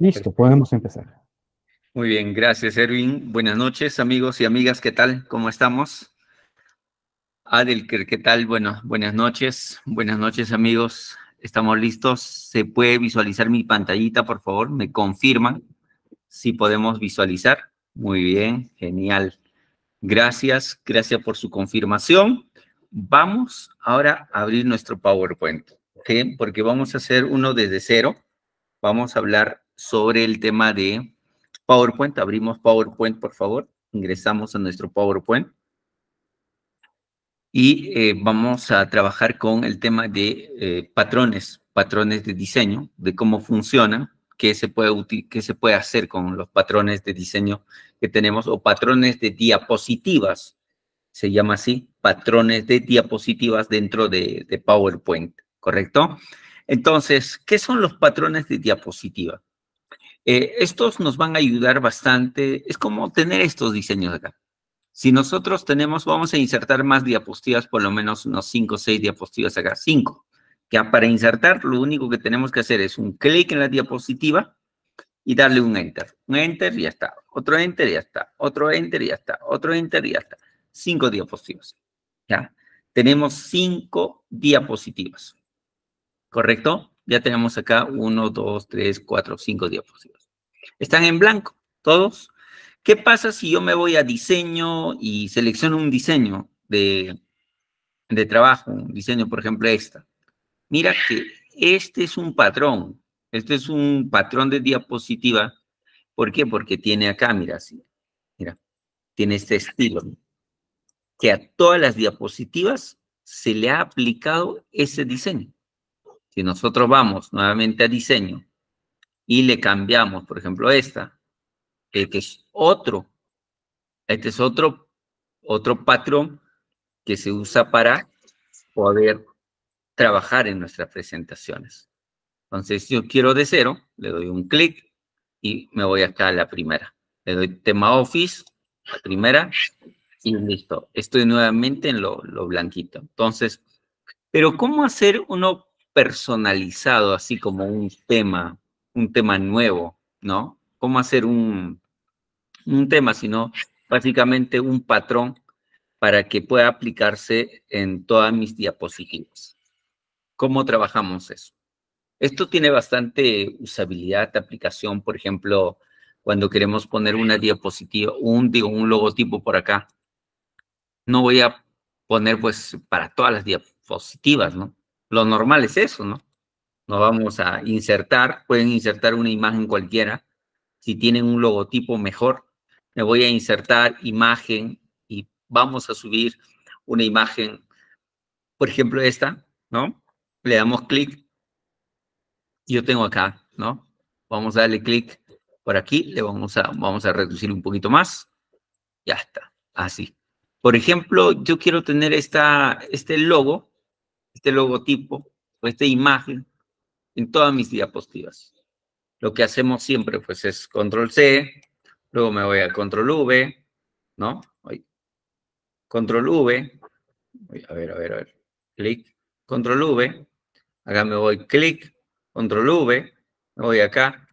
Listo, podemos empezar. Muy bien, gracias Erwin. Buenas noches amigos y amigas, ¿qué tal? ¿Cómo estamos? Adelker, ¿qué tal? Bueno, buenas noches. Buenas noches amigos. Estamos listos. ¿Se puede visualizar mi pantallita, por favor? ¿Me confirman si podemos visualizar? Muy bien, genial. Gracias, gracias por su confirmación. Vamos ahora a abrir nuestro PowerPoint, ¿ok? Porque vamos a hacer uno desde cero. Vamos a hablar sobre el tema de PowerPoint. Abrimos PowerPoint, por favor. Ingresamos a nuestro PowerPoint. Y eh, vamos a trabajar con el tema de eh, patrones, patrones de diseño, de cómo funcionan, qué se, puede se puede hacer con los patrones de diseño que tenemos, o patrones de diapositivas, se llama así, patrones de diapositivas dentro de, de PowerPoint, ¿correcto? Entonces, ¿qué son los patrones de diapositiva? Eh, estos nos van a ayudar bastante. Es como tener estos diseños acá. Si nosotros tenemos, vamos a insertar más diapositivas, por lo menos unos 5 o 6 diapositivas acá, 5. Que para insertar, lo único que tenemos que hacer es un clic en la diapositiva y darle un enter. Un enter y ya está. Otro enter y ya está. Otro enter y ya está. Otro enter y ya está. 5 diapositivas. ¿Ya? Tenemos 5 diapositivas. ¿Correcto? Ya tenemos acá 1, 2, 3, 4, 5 diapositivas. Están en blanco, todos. ¿Qué pasa si yo me voy a diseño y selecciono un diseño de, de trabajo, un diseño, por ejemplo, esta? Mira que este es un patrón, este es un patrón de diapositiva. ¿Por qué? Porque tiene acá, mira, mira, tiene este estilo, que a todas las diapositivas se le ha aplicado ese diseño. Si nosotros vamos nuevamente a diseño y le cambiamos, por ejemplo, esta, que es otro, este es otro, otro patrón que se usa para poder trabajar en nuestras presentaciones. Entonces, yo quiero de cero, le doy un clic y me voy acá a la primera. Le doy tema Office, la primera, y listo. Estoy nuevamente en lo blanquito. Entonces, pero ¿cómo hacer uno personalizado, así como un tema, un tema nuevo, ¿no? ¿Cómo hacer un, un tema, sino básicamente un patrón para que pueda aplicarse en todas mis diapositivas? ¿Cómo trabajamos eso? Esto tiene bastante usabilidad, aplicación, por ejemplo, cuando queremos poner una diapositiva, un, digo, un logotipo por acá. No voy a poner pues para todas las diapositivas, ¿no? Lo normal es eso, ¿no? Nos vamos a insertar, pueden insertar una imagen cualquiera. Si tienen un logotipo mejor, me voy a insertar imagen y vamos a subir una imagen, por ejemplo, esta, ¿no? Le damos clic. Yo tengo acá, ¿no? Vamos a darle clic por aquí, le vamos a, vamos a reducir un poquito más. Ya está, así. Por ejemplo, yo quiero tener esta, este logo, este logotipo o esta imagen en todas mis diapositivas. Lo que hacemos siempre pues es control C, luego me voy a control V, ¿no? Control V, a ver, a ver, a ver, clic, control V, acá me voy clic, control V, me voy acá,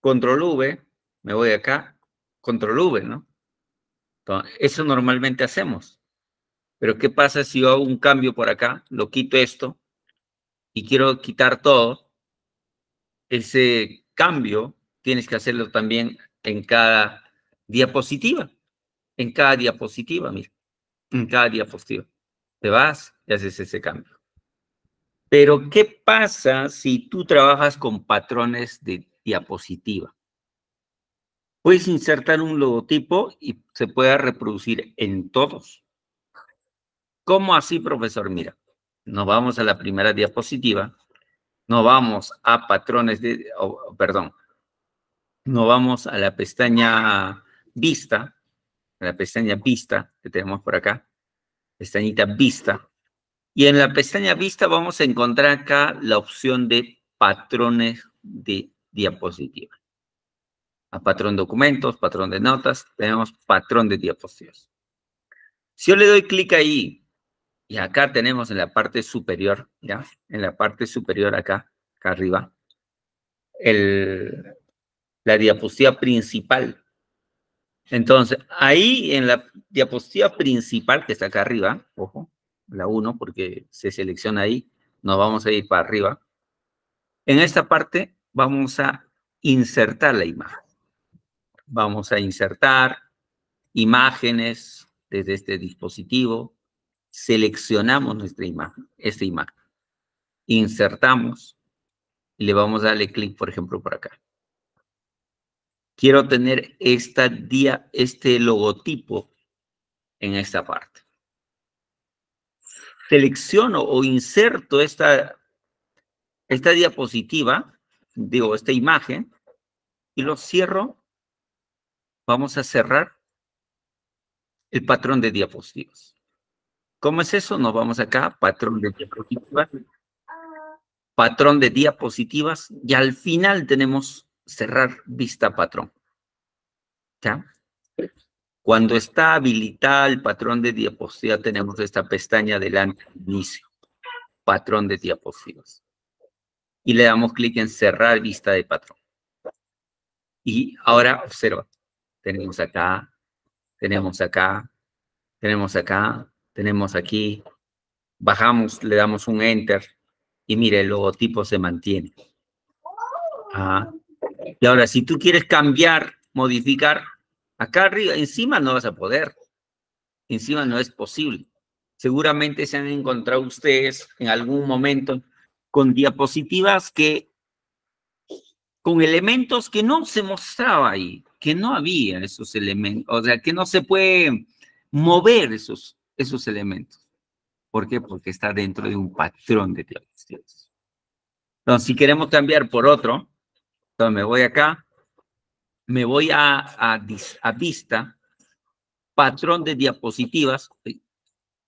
control V, me voy acá, control V, ¿no? Eso normalmente hacemos. Pero ¿qué pasa si yo hago un cambio por acá, lo quito esto y quiero quitar todo? Ese cambio tienes que hacerlo también en cada diapositiva. En cada diapositiva, mira. En cada diapositiva. Te vas y haces ese cambio. Pero ¿qué pasa si tú trabajas con patrones de diapositiva? Puedes insertar un logotipo y se puede reproducir en todos. ¿Cómo así, profesor? Mira, nos vamos a la primera diapositiva, nos vamos a patrones de, perdón, nos vamos a la pestaña vista, a la pestaña vista que tenemos por acá, pestañita vista, y en la pestaña vista vamos a encontrar acá la opción de patrones de diapositiva. A patrón documentos, patrón de notas, tenemos patrón de diapositivas. Si yo le doy clic ahí y acá tenemos en la parte superior, ¿ya? En la parte superior acá, acá arriba, el, la diapositiva principal. Entonces, ahí en la diapositiva principal, que está acá arriba, ojo, la 1, porque se selecciona ahí, nos vamos a ir para arriba. En esta parte vamos a insertar la imagen. Vamos a insertar imágenes desde este dispositivo. Seleccionamos nuestra imagen, esta imagen. Insertamos y le vamos a darle clic, por ejemplo, por acá. Quiero tener esta día, este logotipo en esta parte. Selecciono o inserto esta, esta diapositiva, digo, esta imagen, y lo cierro. Vamos a cerrar el patrón de diapositivas. ¿Cómo es eso? Nos vamos acá, patrón de diapositivas patrón de diapositivas y al final tenemos cerrar vista patrón. ¿Ya? Cuando está habilitada el patrón de diapositivas, tenemos esta pestaña delante, inicio, patrón de diapositivas. Y le damos clic en cerrar vista de patrón. Y ahora observa, tenemos acá, tenemos acá, tenemos acá, tenemos aquí, bajamos, le damos un enter, y mire, el logotipo se mantiene. Ah. Y ahora, si tú quieres cambiar, modificar, acá arriba, encima no vas a poder. Encima no es posible. Seguramente se han encontrado ustedes en algún momento con diapositivas que, con elementos que no se mostraba ahí, que no había esos elementos, o sea, que no se puede mover esos, esos elementos. ¿Por qué? Porque está dentro de un patrón de diapositivas. Entonces, si queremos cambiar por otro, entonces me voy acá, me voy a, a, vista, patrón de diapositivas. ¿Qué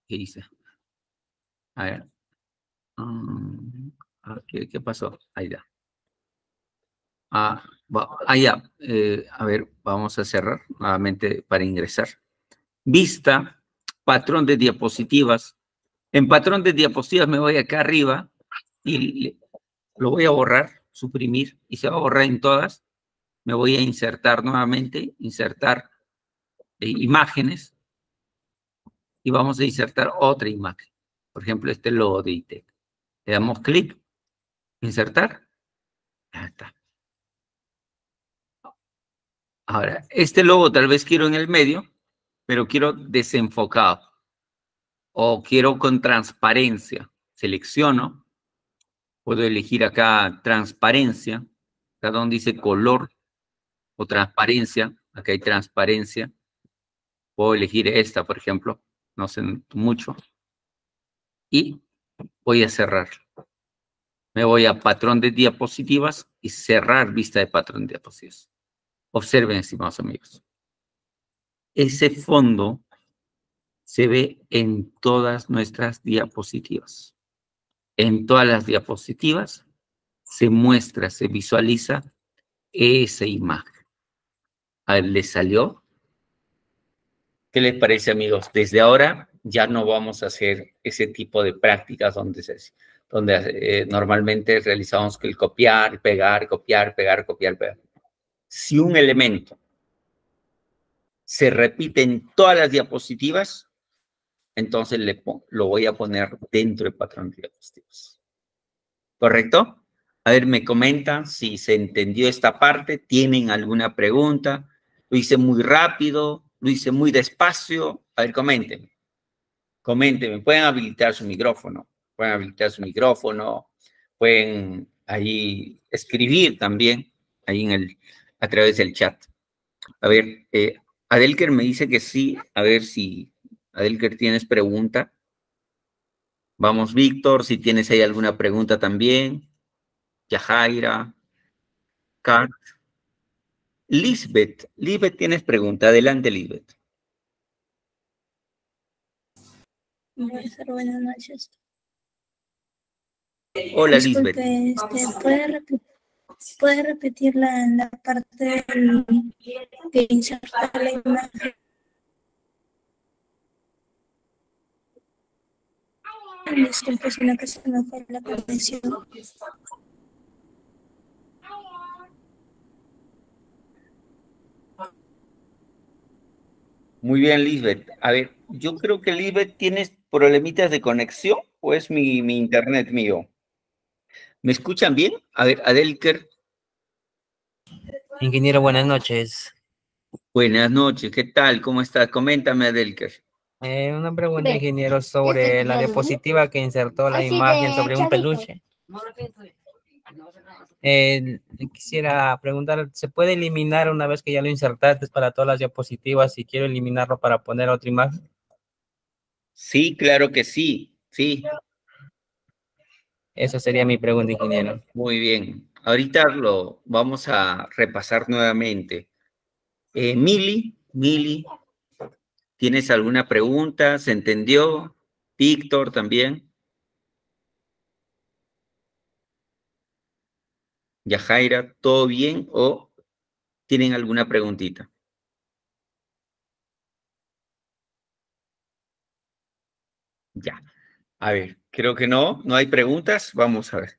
hice? A ver. Mm, ah, ¿qué, pasó? Ahí ya. Ah, ya. Eh, a ver, vamos a cerrar nuevamente para ingresar. Vista, patrón de diapositivas, en patrón de diapositivas me voy acá arriba y lo voy a borrar, suprimir, y se va a borrar en todas. Me voy a insertar nuevamente, insertar eh, imágenes, y vamos a insertar otra imagen. Por ejemplo, este logo de ITEC. Le damos clic, insertar, ya está. Ahora, este logo tal vez quiero en el medio, pero quiero desenfocado o quiero con transparencia. Selecciono, puedo elegir acá transparencia, acá donde dice color o transparencia, acá hay transparencia. Puedo elegir esta, por ejemplo, no sé mucho. Y voy a cerrar. Me voy a patrón de diapositivas y cerrar vista de patrón de diapositivas. Observen, estimados amigos. Ese fondo se ve en todas nuestras diapositivas. En todas las diapositivas se muestra, se visualiza esa imagen. A ver, ¿les salió? ¿Qué les parece, amigos? Desde ahora ya no vamos a hacer ese tipo de prácticas donde, se, donde eh, normalmente realizamos el copiar, pegar, copiar, pegar, copiar, pegar. Si un elemento se repite en todas las diapositivas, entonces le, lo voy a poner dentro del patrón de diapositivas. ¿Correcto? A ver, me comentan si se entendió esta parte, tienen alguna pregunta, lo hice muy rápido, lo hice muy despacio. A ver, comenten. Comenten, pueden habilitar su micrófono, pueden habilitar su micrófono, pueden ahí escribir también, ahí en el, a través del chat. A ver, eh, Adelker me dice que sí, a ver si Adelker, ¿tienes pregunta? Vamos, Víctor, si tienes ahí alguna pregunta también. Yajaira, Kat. Lisbeth, Lisbeth, ¿tienes pregunta? Adelante, Lisbeth. Buenas noches. Hola, Lisbeth. Este, ¿puede, repetir, si puedes repetir la, parte de insertar la imagen. Disculpe, sino que fue la conexión. Muy bien, Lisbeth. A ver, yo creo que Lisbeth tienes problemitas de conexión o es mi, mi internet mío. ¿Me escuchan bien? A ver, Adelker. Ingeniero, buenas noches. Buenas noches, ¿qué tal? ¿Cómo estás? Coméntame, Adelker. Eh, una pregunta, ingeniero, sobre la diapositiva que insertó la imagen sobre un peluche. Eh, quisiera preguntar, ¿se puede eliminar una vez que ya lo insertaste para todas las diapositivas si quiero eliminarlo para poner otra imagen? Sí, claro que sí, sí. Esa sería mi pregunta, ingeniero. Muy bien. Ahorita lo vamos a repasar nuevamente. Eh, Mili, Mili, ¿tienes alguna pregunta? ¿Se entendió? Víctor también. Yajaira, ¿todo bien o tienen alguna preguntita? Ya. A ver, creo que no, no hay preguntas. Vamos a ver.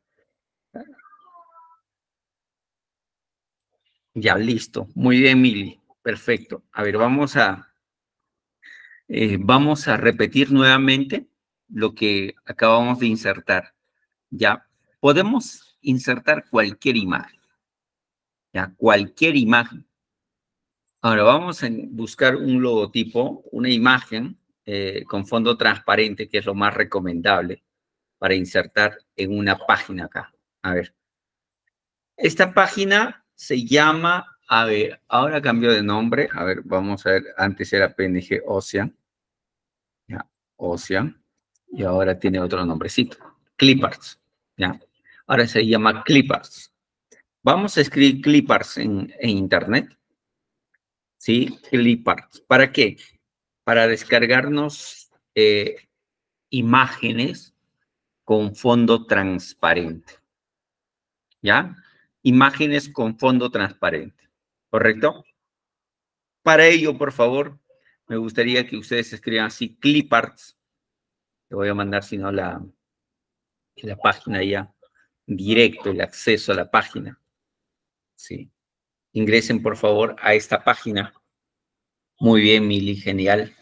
Ya, listo. Muy bien, Mili. Perfecto. A ver, vamos a, eh, vamos a repetir nuevamente lo que acabamos de insertar. Ya, podemos insertar cualquier imagen. Ya, cualquier imagen. Ahora vamos a buscar un logotipo, una imagen eh, con fondo transparente, que es lo más recomendable para insertar en una página acá. A ver. Esta página se llama, a ver, ahora cambió de nombre. A ver, vamos a ver, antes era PNG Ocean. Ya, Ocean. Y ahora tiene otro nombrecito. Cliparts. Ya. Ahora se llama Clippers. Vamos a escribir Clippers en, Internet. ¿Sí? Clippers. ¿Para qué? Para descargarnos eh, imágenes con fondo transparente. ¿Ya? Imágenes con fondo transparente. ¿Correcto? Para ello, por favor, me gustaría que ustedes escriban así Cliparts. Te voy a mandar, si no, la, la página ya directo el acceso a la página. Sí. Ingresen, por favor, a esta página. Muy bien, Mili, genial.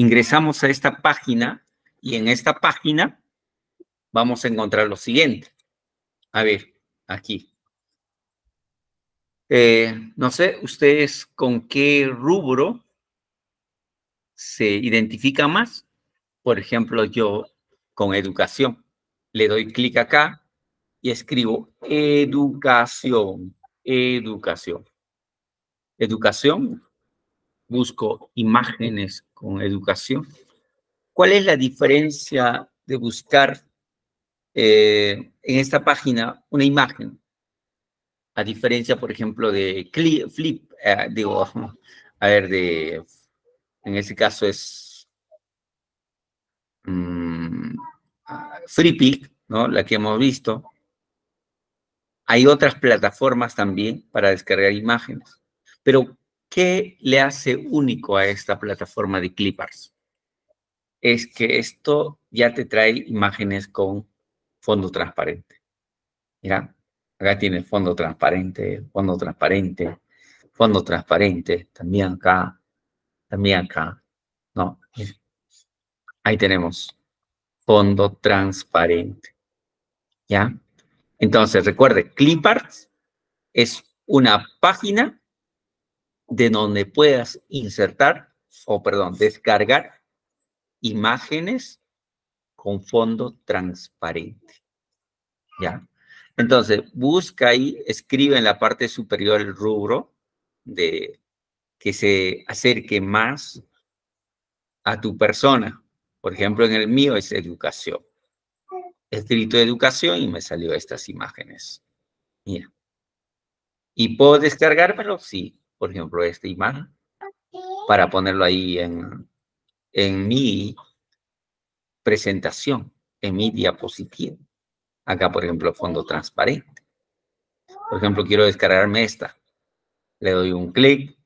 Ingresamos a esta página y en esta página vamos a encontrar lo siguiente. A ver, aquí. Eh, no sé, ustedes con qué rubro se identifican más. Por ejemplo, yo con educación le doy clic acá y escribo educación, educación. Educación, busco imágenes con educación. ¿Cuál es la diferencia de buscar eh, en esta página una imagen? A diferencia, por ejemplo, de Flip, eh, digo, a ver, de, en ese caso es um, FreePic, ¿no? La que hemos visto. Hay otras plataformas también para descargar imágenes. Pero, ¿qué le hace único a esta plataforma de Clippers? Es que esto ya te trae imágenes con fondo transparente. Mira, acá tiene fondo transparente, fondo transparente, fondo transparente, también acá, también acá. No, ahí tenemos fondo transparente. ¿Ya? Entonces, recuerde, Cliparts es una página de donde puedas insertar, o perdón, descargar imágenes con fondo transparente. ¿Ya? Entonces, busca ahí, escribe en la parte superior el rubro de que se acerque más a tu persona. Por ejemplo, en el mío es educación. Escrito educación y me salió estas imágenes. Mira. ¿Y puedo descargármelo? Sí. Por ejemplo, esta imagen. Para ponerlo ahí en, en mi presentación, en mi diapositiva. Acá, por ejemplo, fondo transparente. Por ejemplo, quiero descargarme esta. Le doy un clic.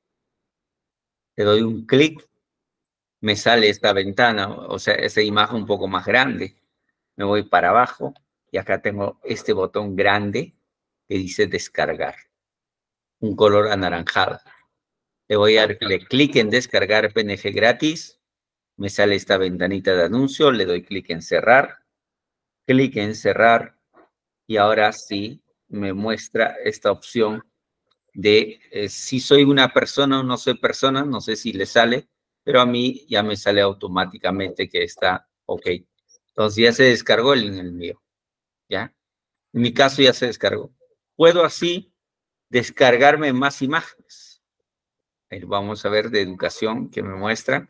Le doy un clic me sale esta ventana, o sea, esa imagen un poco más grande. Me voy para abajo y acá tengo este botón grande que dice descargar, un color anaranjado. Le voy a darle clic en descargar PNG gratis. Me sale esta ventanita de anuncio. Le doy clic en cerrar. Clic en cerrar. Y ahora sí me muestra esta opción de eh, si soy una persona o no soy persona. No sé si le sale, pero a mí ya me sale automáticamente que está ok. Entonces ya se descargó el, el mío. ¿Ya? En mi caso ya se descargó. Puedo así descargarme más imágenes. vamos a ver de educación que me muestra.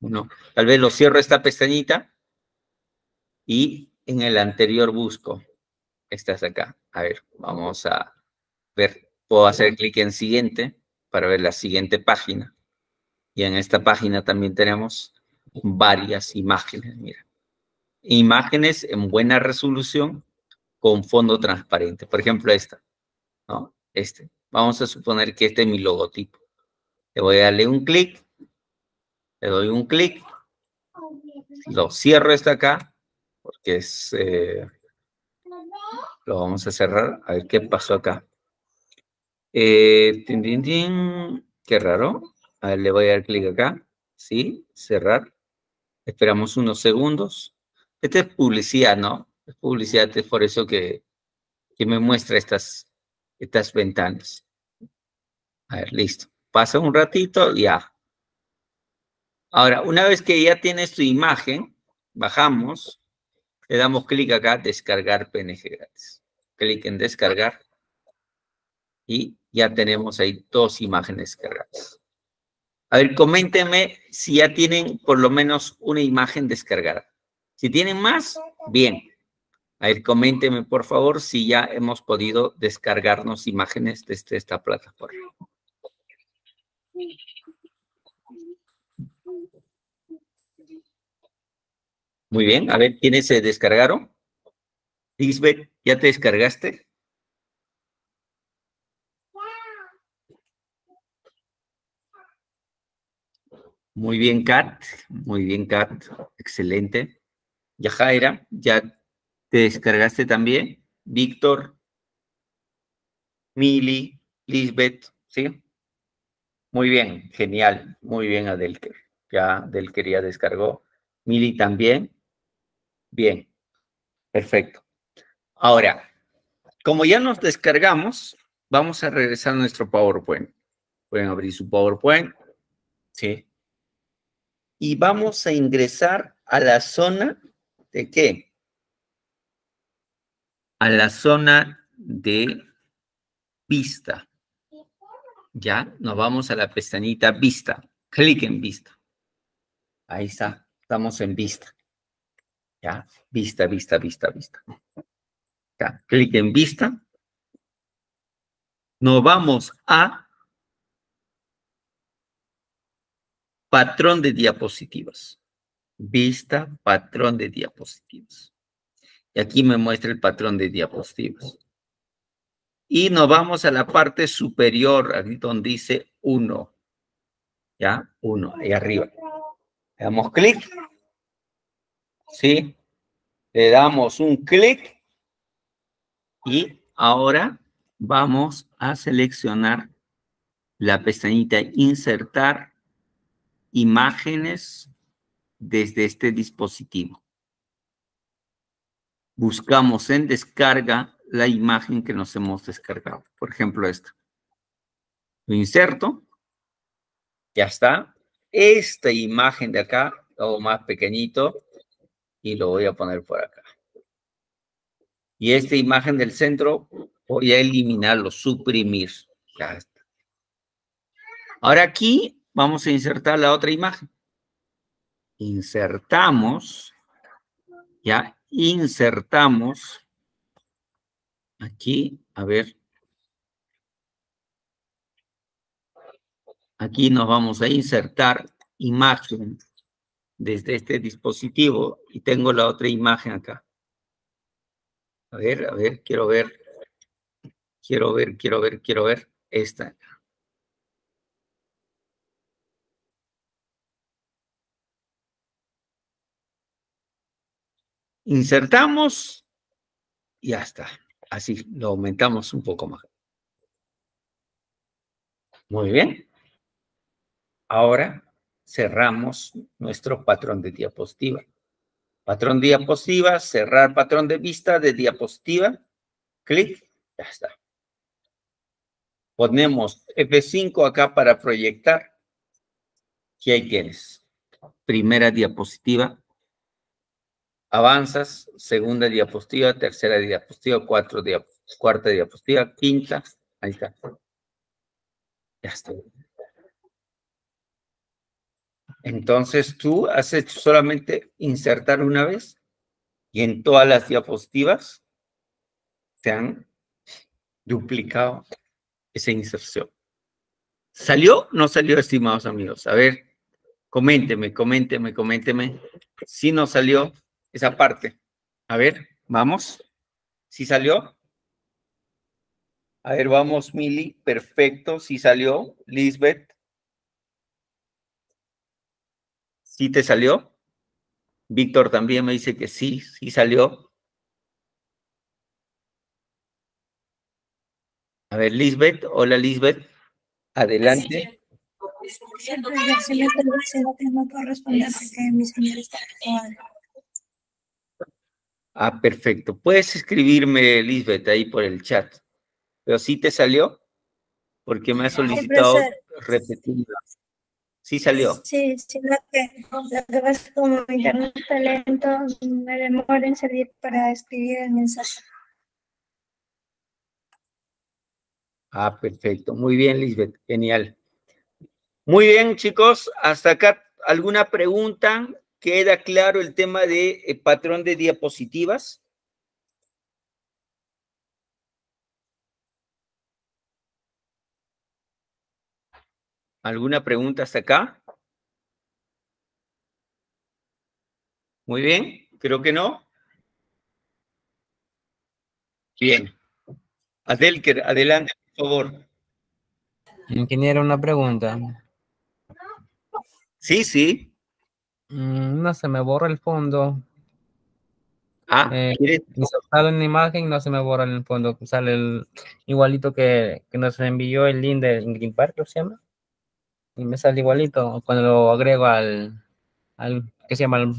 Uno, tal vez lo cierro esta pestañita y en el anterior busco. Estás acá. A ver, vamos a ver. Puedo hacer clic en siguiente para ver la siguiente página. Y en esta página también tenemos varias imágenes. Mira, imágenes en buena resolución con fondo transparente. Por ejemplo, esta. ¿No? Este. Vamos a suponer que este es mi logotipo. Le voy a darle un clic. Le doy un clic. Lo cierro esto acá, porque es... Eh, lo vamos a cerrar. A ver qué pasó acá. Eh, Qué raro. A ver, le voy a dar clic acá. Sí, cerrar. Esperamos unos segundos. Esta es publicidad, ¿no? Es publicidad, es por eso que, que me muestra estas, estas ventanas. A ver, listo. Pasa un ratito, ya. Ahora, una vez que ya tienes tu imagen, bajamos, le damos clic acá, descargar PNG gratis. Clic en descargar y ya tenemos ahí dos imágenes cargadas. A ver, coméntenme si ya tienen por lo menos una imagen descargada. Si tienen más, bien. A ver, coménteme por favor si ya hemos podido descargarnos imágenes desde esta plataforma. Muy bien, a ver, ¿quiénes se descargaron? Lisbeth, ¿ya te descargaste? Muy bien, Kat. Muy bien, Kat. Excelente. Yajaira, ¿ya ¿Te descargaste también? Víctor, Mili, Lisbeth, ¿sí? Muy bien, genial. Muy bien, Adelker. Ya Adelker ya descargó. Mili también. Bien, perfecto. Ahora, como ya nos descargamos, vamos a regresar a nuestro PowerPoint. Pueden abrir su PowerPoint. ¿Sí? Y vamos a ingresar a la zona de qué? A la zona de vista. Ya, nos vamos a la pestañita vista. Clic en vista. Ahí está, estamos en vista. Ya, vista, vista, vista, vista. Ya, clic en vista. Nos vamos a patrón de diapositivas. Vista, patrón de diapositivas. Y aquí me muestra el patrón de diapositivas. Y nos vamos a la parte superior, aquí donde dice 1. ¿Ya? 1, ahí arriba. Le damos clic. ¿Sí? Le damos un clic. Y ahora vamos a seleccionar la pestañita Insertar imágenes desde este dispositivo buscamos en descarga la imagen que nos hemos descargado. Por ejemplo, esta. Lo inserto. Ya está. Esta imagen de acá, lo más pequeñito, y lo voy a poner por acá. Y esta imagen del centro, voy a eliminarlo, suprimir. Ya está. Ahora aquí vamos a insertar la otra imagen. Insertamos, ya, insertamos aquí, a ver, aquí nos vamos a insertar imagen desde este dispositivo y tengo la otra imagen acá. A ver, a ver, quiero ver, quiero ver, quiero ver, quiero ver esta. Insertamos y ya está. Así lo aumentamos un poco más. Muy bien. Ahora cerramos nuestro patrón de diapositiva. Patrón diapositiva, cerrar patrón de vista de diapositiva. Clic, ya está. Ponemos F5 acá para proyectar. Y ahí tienes. Primera diapositiva. Avanzas, segunda diapositiva, tercera diapositiva, cuatro cuarta diapositiva, quinta. Ahí está. Ya está. Entonces tú has hecho solamente insertar una vez y en todas las diapositivas se han duplicado esa inserción. ¿Salió? ¿No salió, estimados amigos? A ver, coménteme, coménteme, coménteme. Si no salió esa parte. A ver, vamos. ¿Sí salió? A ver, vamos, Mili. Perfecto, sí salió. Lisbeth. ¿Sí te salió? Víctor también me dice que sí, sí salió. A ver, Lisbeth. Hola, Lisbeth. Adelante. Ah, perfecto. Puedes escribirme, Lisbeth, ahí por el chat. Pero sí te salió, porque me ha solicitado repetir. Sí salió. Sí, sí, lo que, lo que pasa es como mi internet está lento, me demora en salir para escribir el mensaje. Ah, perfecto. Muy bien, Lisbeth. Genial. Muy bien, chicos. Hasta acá, ¿alguna pregunta? ¿Queda claro el tema de eh, patrón de diapositivas? ¿Alguna pregunta hasta acá? Muy bien, creo que no. Bien. Adelker, adelante, por favor. Ingeniero, una pregunta. Sí, sí. Mm, no se me borra el fondo. Ah, Eh. Insertado en la imagen, no se me borra en el fondo. Sale el igualito que, que nos envió el link de Green Park, ¿qué se llama? Y me sale igualito cuando lo agrego al, al ¿qué se llama? Al-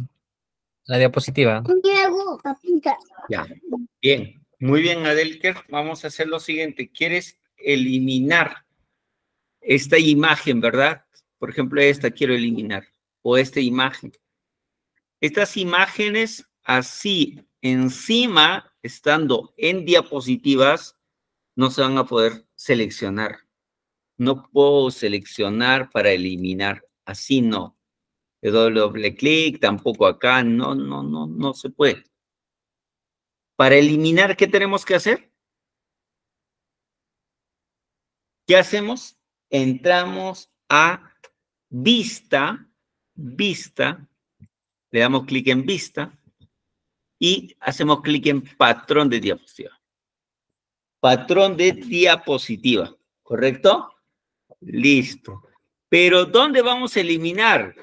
la diapositiva. Ya. Bien. Muy bien, Adelker. Vamos a hacer lo siguiente. ¿Quieres eliminar esta imagen, verdad? Por ejemplo, esta quiero eliminar. O esta imagen. Estas imágenes así encima, estando en diapositivas, no se van a poder seleccionar. No puedo seleccionar para eliminar. Así no. Le doy doble clic, tampoco acá. No, no, no, no se puede. Para eliminar, ¿qué tenemos que hacer? ¿Qué hacemos? Entramos a vista, vista, le damos clic en vista y hacemos clic en patrón de diapositiva. Patrón de diapositiva, ¿correcto? Listo. Pero ¿dónde vamos a eliminar?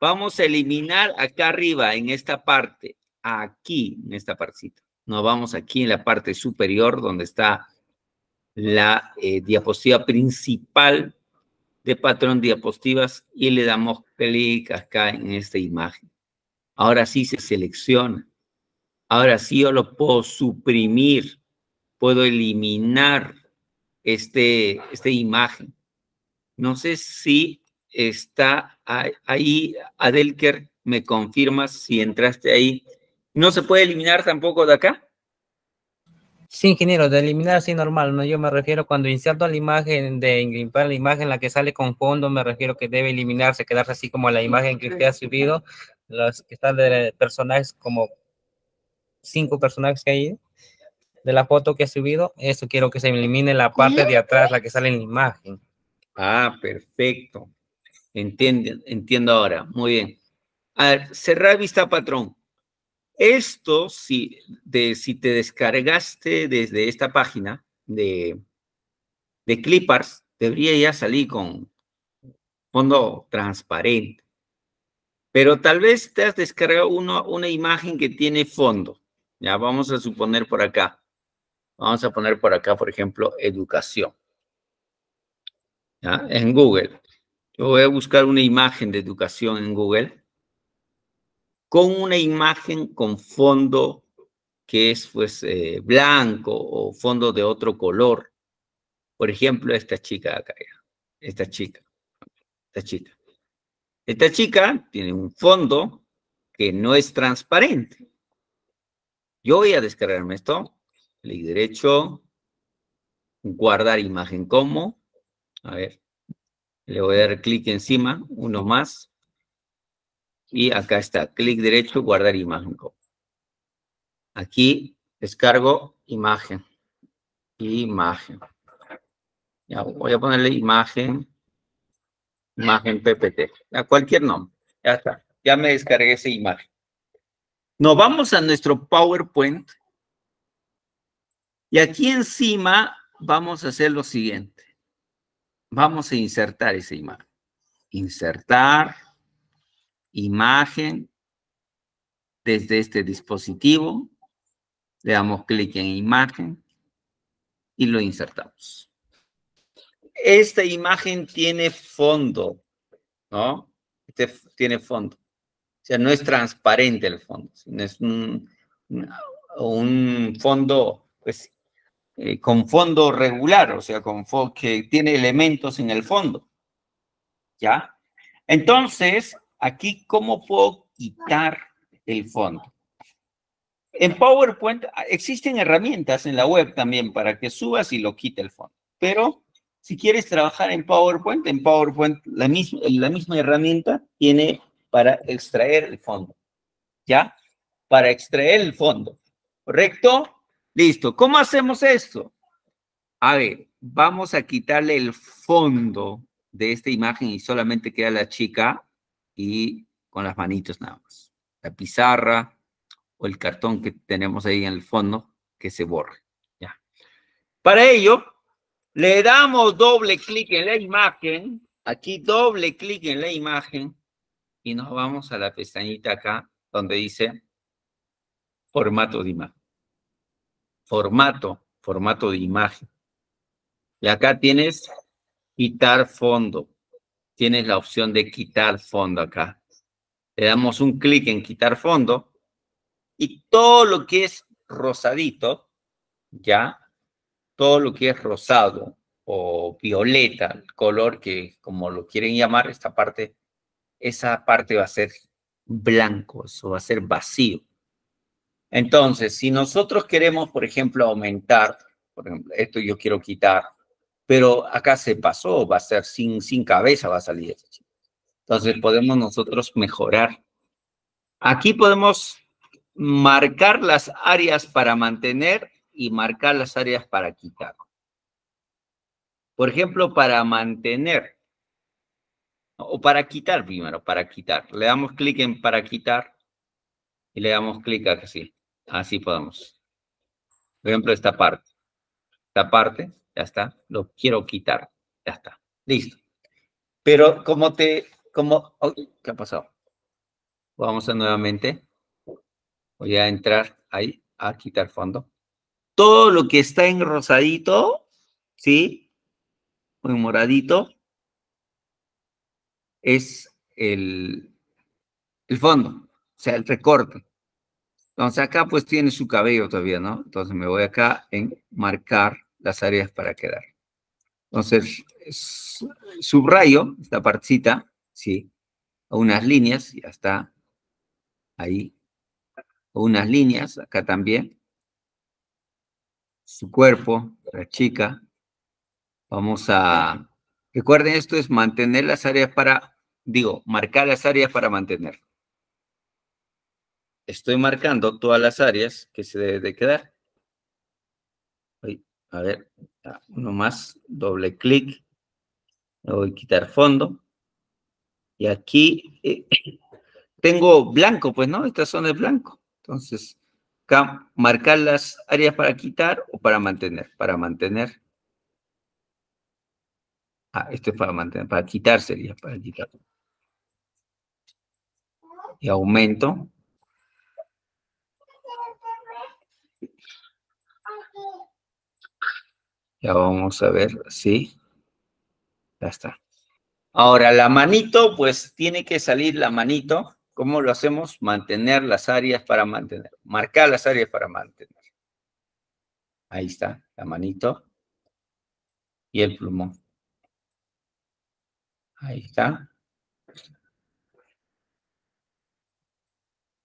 Vamos a eliminar acá arriba, en esta parte, aquí, en esta partecita. Nos vamos aquí en la parte superior donde está la eh, diapositiva principal de patrón diapositivas y le damos clic acá en esta imagen. Ahora sí se selecciona. Ahora sí yo lo puedo suprimir. Puedo eliminar este, esta imagen. No sé si está ahí, Adelker, me confirmas si entraste ahí. ¿No se puede eliminar tampoco de acá? Sí, ingeniero, de eliminar así normal, ¿no? Yo me refiero cuando inserto la imagen de limpar la imagen, la que sale con fondo, me refiero que debe eliminarse, quedarse así como la imagen que usted ha subido, las que están de personajes como cinco personajes que hay de la foto que ha subido, eso quiero que se elimine la parte de atrás, la que sale en la imagen. Ah, perfecto. Entiendo, entiendo ahora. Muy bien. A ver, cerrar vista patrón. Esto, si, de, si te descargaste desde esta página de, de Clippers, debería ya salir con fondo transparente. Pero tal vez te has descargado una imagen que tiene fondo. Ya vamos a suponer por acá. Vamos a poner por acá, por ejemplo, educación. En Google. Yo voy a buscar una imagen de educación en Google con una imagen con fondo que es pues eh, blanco o fondo de otro color. Por ejemplo, esta chica acá, esta chica, esta chica. Esta chica tiene un fondo que no es transparente. Yo voy a descargarme esto, clic derecho, guardar imagen como, a ver, le voy a dar clic encima, uno más, y acá está, clic derecho, guardar imagen. Aquí descargo imagen, imagen. Ya voy a ponerle imagen, imagen PPT, a cualquier nombre, ya está, ya me descargué esa imagen. Nos vamos a nuestro PowerPoint y aquí encima vamos a hacer lo siguiente. Vamos a insertar esa imagen. Insertar imagen desde este dispositivo. Le damos clic en imagen y lo insertamos. Esta imagen tiene fondo, ¿no? Este tiene fondo. O sea, no es transparente el fondo, sino es un, un fondo, pues, eh, con fondo regular, o sea, con que tiene elementos en el fondo. ¿Ya? Entonces, aquí, ¿cómo puedo quitar el fondo? En PowerPoint ah, existen herramientas en la web también para que subas y lo quite el fondo. Pero si quieres trabajar en PowerPoint, en PowerPoint la misma, la misma herramienta tiene para extraer el fondo. ¿Ya? Para extraer el fondo. ¿Correcto? Listo. ¿Cómo hacemos esto? A ver, vamos a quitarle el fondo de esta imagen y solamente queda la chica y con las manitos nada más. La pizarra o el cartón que tenemos ahí en el fondo que se borre. Ya. Para ello, le damos doble clic en la imagen. Aquí doble clic en la imagen y nos vamos a la pestañita acá donde dice formato de imagen formato, formato de imagen. Y acá tienes quitar fondo. Tienes la opción de quitar fondo acá. Le damos un clic en quitar fondo y todo lo que es rosadito, ya, todo lo que es rosado o violeta, el color que como lo quieren llamar, esta parte, esa parte va a ser blanco, eso va a ser vacío. Entonces, si nosotros queremos, por ejemplo, aumentar, por ejemplo, esto yo quiero quitar, pero acá se pasó, va a ser sin, sin cabeza, va a salir. Entonces, podemos nosotros mejorar. Aquí podemos marcar las áreas para mantener y marcar las áreas para quitar. Por ejemplo, para mantener, o para quitar primero, para quitar. Le damos clic en para quitar y le damos clic así. Así podemos. Por ejemplo, esta parte. Esta parte, ya está. Lo quiero quitar. Ya está. Listo. Pero como te, como, ¿qué ha pasado? Vamos a nuevamente. Voy a entrar ahí a quitar fondo. Todo lo que está en rosadito, ¿sí? O en moradito, es el, el fondo, o sea, el recorte. Entonces acá pues tiene su cabello todavía, ¿no? Entonces me voy acá en marcar las áreas para quedar. Entonces subrayo esta partecita, ¿sí? unas líneas, ya está. Ahí. unas líneas, acá también. Su cuerpo, la chica. Vamos a... Recuerden, esto es mantener las áreas para, digo, marcar las áreas para mantener estoy marcando todas las áreas que se debe de quedar. A ver, uno más, doble clic. voy a quitar fondo. Y aquí eh, tengo blanco, pues, ¿no? Esta zona es blanco. Entonces, acá marcar las áreas para quitar o para mantener. Para mantener. Ah, esto es para mantener. Para quitar sería, para quitar. Y aumento. Ya vamos a ver, sí. Ya está. Ahora, la manito, pues tiene que salir la manito. ¿Cómo lo hacemos? Mantener las áreas para mantener. Marcar las áreas para mantener. Ahí está, la manito. Y el plumón. Ahí está.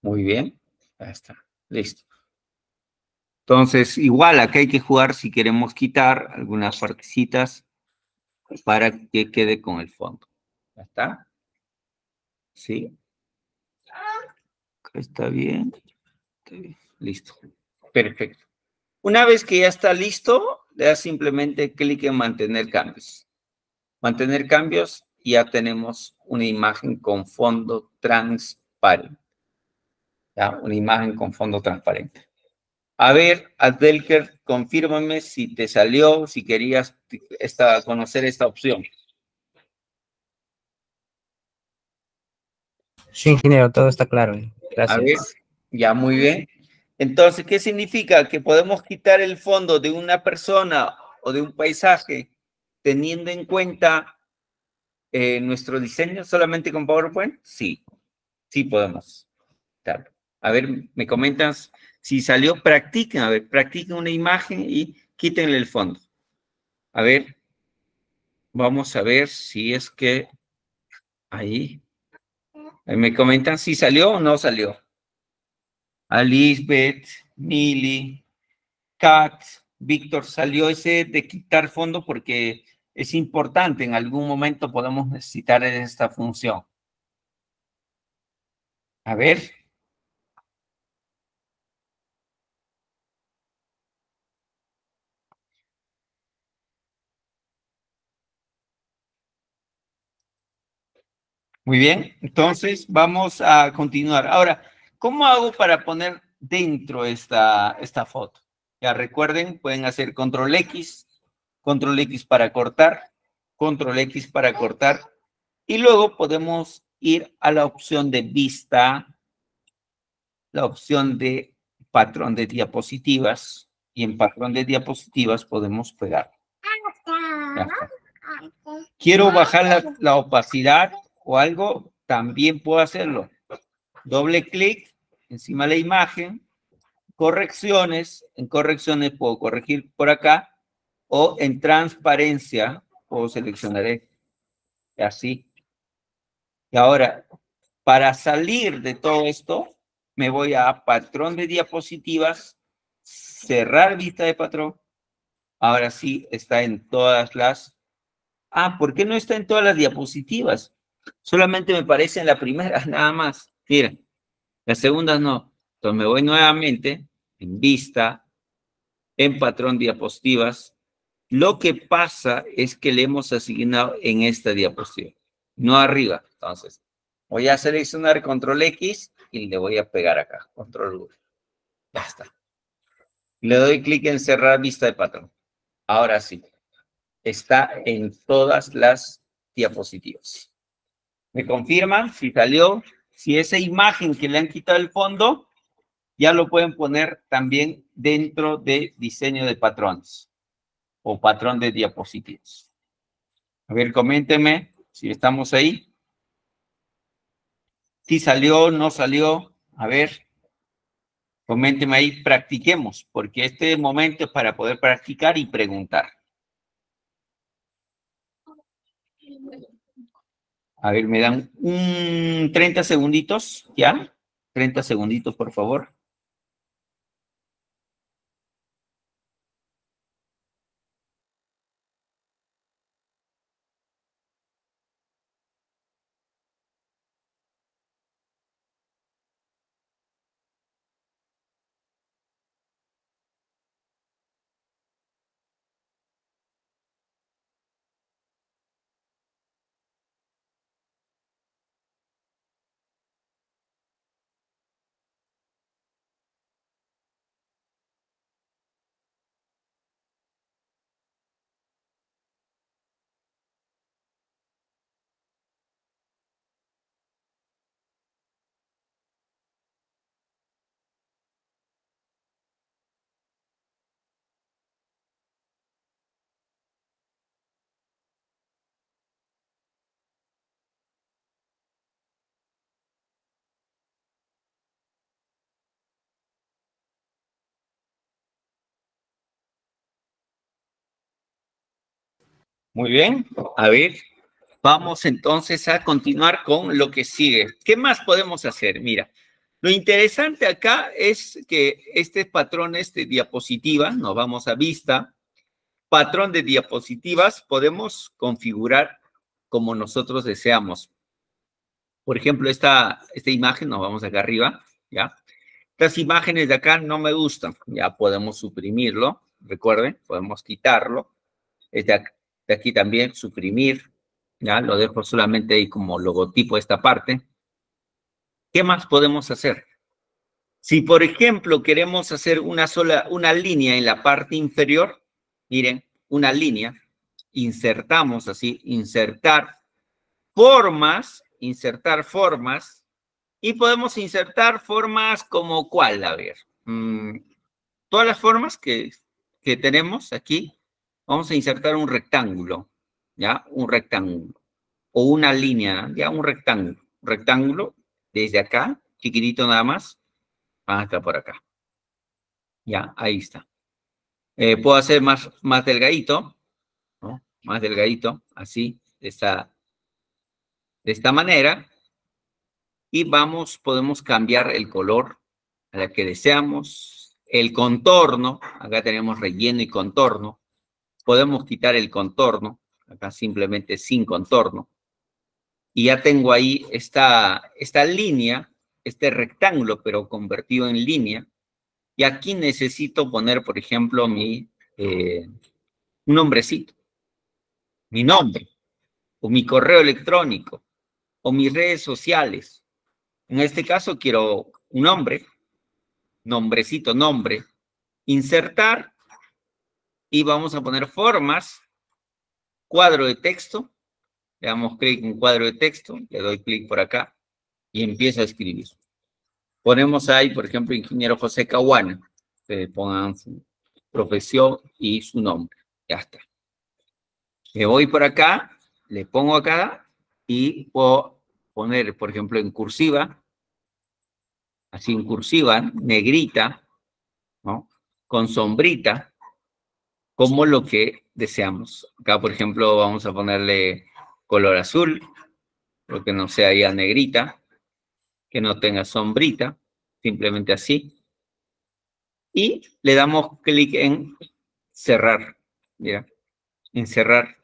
Muy bien. Ya está. Listo. Entonces, igual acá hay que jugar si queremos quitar algunas partecitas para que quede con el fondo. ¿Ya está? ¿Sí? Está bien. Está bien. Listo. Perfecto. Una vez que ya está listo, le das simplemente clic en mantener cambios. Mantener cambios y ya tenemos una imagen con fondo transparente. ¿Ya? Una imagen con fondo transparente. A ver, Adelker, confírmame si te salió, si querías esta, conocer esta opción. Sí, ingeniero, todo está claro. Gracias. A ver, ya muy bien. Entonces, ¿qué significa? Que podemos quitar el fondo de una persona o de un paisaje teniendo en cuenta eh, nuestro diseño solamente con PowerPoint. Sí, sí podemos. A ver, me comentas si salió, practiquen, a ver, practiquen una imagen y quítenle el fondo. A ver, vamos a ver si es que ahí, me comentan si salió o no salió. A Lisbeth, Mili, Kat, Víctor, salió ese de quitar fondo porque es importante, en algún momento podemos necesitar esta función. A ver. Muy bien, entonces vamos a continuar. Ahora, ¿cómo hago para poner dentro esta, esta foto? Ya recuerden, pueden hacer control X, control X para cortar, control X para cortar, y luego podemos ir a la opción de vista, la opción de patrón de diapositivas, y en patrón de diapositivas podemos pegar. Quiero bajar la, la opacidad o algo, también puedo hacerlo. Doble clic encima de la imagen, correcciones, en correcciones puedo corregir por acá, o en transparencia puedo seleccionar así. Y ahora, para salir de todo esto, me voy a patrón de diapositivas, cerrar vista de patrón. Ahora sí, está en todas las... Ah, ¿por qué no está en todas las diapositivas? Solamente me parece en la primera, nada más. Miren, las segundas no. Entonces me voy nuevamente en vista, en patrón diapositivas. Lo que pasa es que le hemos asignado en esta diapositiva, no arriba. Entonces, voy a seleccionar control X y le voy a pegar acá, control V. Ya está. Le doy clic en cerrar vista de patrón. Ahora sí, está en todas las diapositivas. Me confirman si salió, si esa imagen que le han quitado el fondo, ya lo pueden poner también dentro de diseño de patrones o patrón de diapositivas. A ver, coménteme si estamos ahí. Si salió, no salió. A ver, coménteme ahí, practiquemos, porque este momento es para poder practicar y preguntar. A ver, me dan un 30 segunditos, ¿ya? 30 segunditos, por favor. Muy bien, a ver, vamos entonces a continuar con lo que sigue. ¿Qué más podemos hacer? Mira, lo interesante acá es que este patrón de diapositiva, nos vamos a vista, patrón de diapositivas, podemos configurar como nosotros deseamos. Por ejemplo, esta, esta imagen, nos vamos acá arriba, ¿ya? Estas imágenes de acá no me gustan, ya podemos suprimirlo, recuerden, podemos quitarlo. Este aquí también, suprimir, ya lo dejo solamente ahí como logotipo esta parte. ¿Qué más podemos hacer? Si, por ejemplo, queremos hacer una sola, una línea en la parte inferior, miren, una línea, insertamos así, insertar formas, insertar formas, y podemos insertar formas como cuál, a ver, mm, todas las formas que, que tenemos aquí, vamos a insertar un rectángulo, ¿ya? Un rectángulo, o una línea, ya un rectángulo, rectángulo, desde acá, chiquitito nada más, hasta por acá. Ya, ahí está. Eh, puedo hacer más, más delgadito, ¿no? Más delgadito, así, de esta, de esta manera. Y vamos, podemos cambiar el color a la que deseamos. El contorno, acá tenemos relleno y contorno. Podemos quitar el contorno, acá simplemente sin contorno. Y ya tengo ahí esta, esta línea, este rectángulo, pero convertido en línea y aquí necesito poner, por ejemplo, mi eh, nombrecito, mi nombre, o mi correo electrónico, o mis redes sociales. En este caso quiero un nombre, nombrecito, nombre, insertar, y vamos a poner formas, cuadro de texto, le damos clic en cuadro de texto, le doy clic por acá, y empiezo a escribir. Ponemos ahí, por ejemplo, ingeniero José Caguana. Pongan su profesión y su nombre. Ya está. Me voy por acá, le pongo acá y puedo poner, por ejemplo, en cursiva, así en cursiva, negrita, ¿no? Con sombrita, como lo que deseamos. Acá, por ejemplo, vamos a ponerle color azul, porque no sea ya negrita que no tenga sombrita, simplemente así. Y le damos clic en cerrar, mira, en cerrar.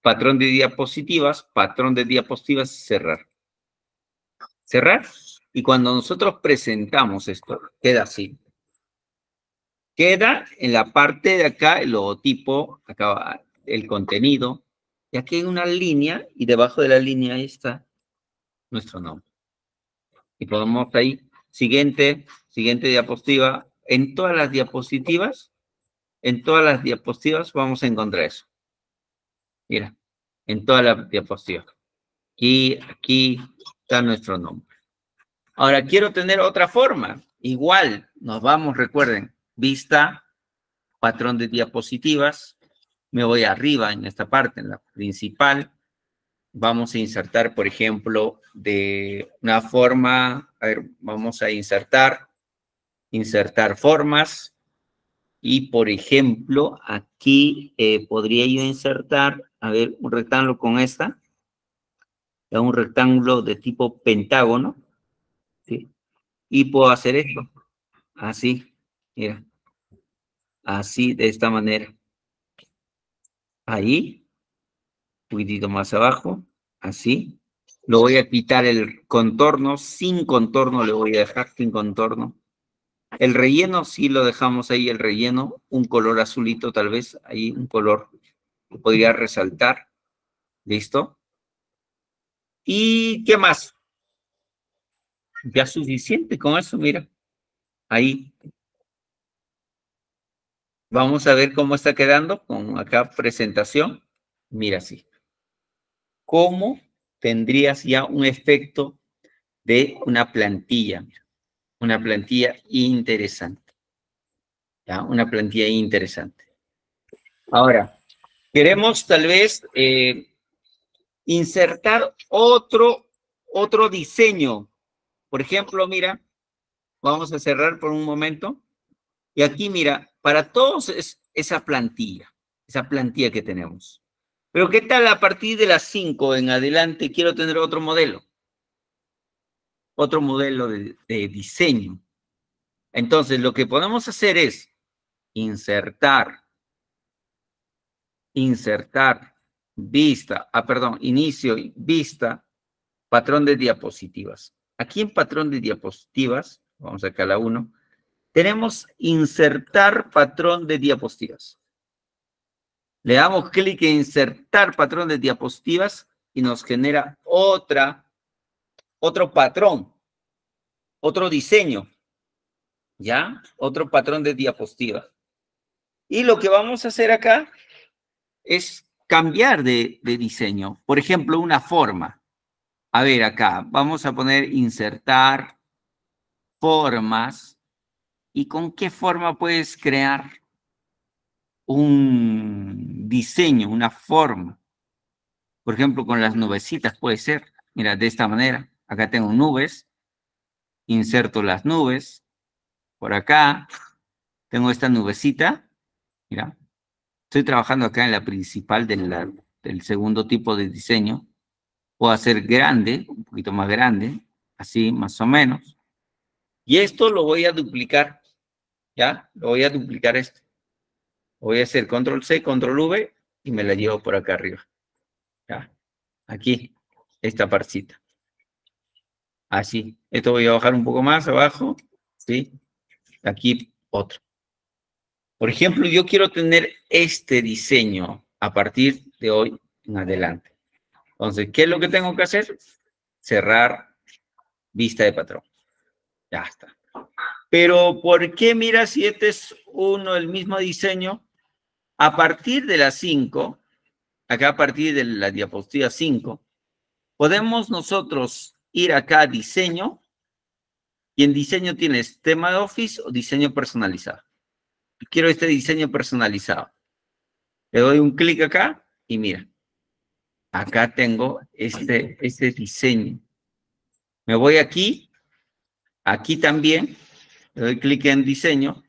Patrón de diapositivas, patrón de diapositivas, cerrar. Cerrar. Y cuando nosotros presentamos esto, queda así. Queda en la parte de acá el logotipo, acá el contenido, y aquí hay una línea y debajo de la línea está nuestro nombre y podemos ahí, siguiente, siguiente diapositiva. En todas las diapositivas, en todas las diapositivas vamos a encontrar eso. Mira, en todas las diapositivas. Y aquí está nuestro nombre. Ahora quiero tener otra forma. Igual, nos vamos, recuerden, vista, patrón de diapositivas. Me voy arriba en esta parte, en la principal. Vamos a insertar, por ejemplo, de una forma, a ver, vamos a insertar, insertar formas, y por ejemplo, aquí eh, podría yo insertar, a ver, un rectángulo con esta, un rectángulo de tipo pentágono. Y puedo hacer esto, así, mira, así, de esta manera. Ahí, un poquitito más abajo, así. Lo voy a quitar el contorno, sin contorno le voy a dejar sin contorno. El relleno sí lo dejamos ahí, el relleno, un color azulito tal vez, ahí un color que podría resaltar. ¿Listo? ¿Y qué más? Ya suficiente con eso, mira. Ahí. Vamos a ver cómo está quedando con acá presentación. Mira así cómo tendrías ya un efecto de una plantilla, una plantilla interesante. ¿ya? Una plantilla interesante. Ahora, queremos tal vez eh, insertar otro, otro diseño. Por ejemplo, mira, vamos a cerrar por un momento. Y aquí, mira, para todos es esa plantilla, esa plantilla que tenemos. Pero ¿qué tal a partir de las 5 en adelante quiero tener otro modelo? Otro modelo de, diseño. Entonces, lo que podemos hacer es insertar, insertar, vista, ah, perdón, inicio, vista, patrón de diapositivas. Aquí en patrón de diapositivas, vamos a la 1, tenemos insertar patrón de diapositivas. Le damos clic en insertar patrón de diapositivas y nos genera otra, otro patrón, otro diseño, ¿ya? Otro patrón de diapositiva. Y lo que vamos a hacer acá es cambiar de, de diseño. Por ejemplo, una forma. A ver, acá vamos a poner insertar formas. ¿Y con qué forma puedes crear un diseño, una forma? Por ejemplo, con las nubecitas puede ser. Mira, de esta manera. Acá tengo nubes. Inserto las nubes. Por acá tengo esta nubecita. Mira, estoy trabajando acá en la principal del segundo tipo de diseño. Puedo hacer grande, un poquito más grande, así más o menos. Y esto lo voy a duplicar, ¿ya? Lo voy a duplicar esto. Voy a hacer control C, control V y me la llevo por acá arriba. ¿Ya? Aquí, esta parcita. Así. Esto voy a bajar un poco más abajo, ¿sí? Aquí otro. Por ejemplo, yo quiero tener este diseño a partir de hoy en adelante. Entonces, ¿qué es lo que tengo que hacer? Cerrar vista de patrón. Ya está. Pero, ¿por qué mira si este es uno, el mismo diseño? A partir de las 5, acá a partir de la diapositiva 5, podemos nosotros ir acá a diseño y en diseño tienes tema de Office o diseño personalizado. Quiero este diseño personalizado. Le doy un clic acá y mira, acá tengo este, este diseño. Me voy aquí, aquí también, le doy clic en diseño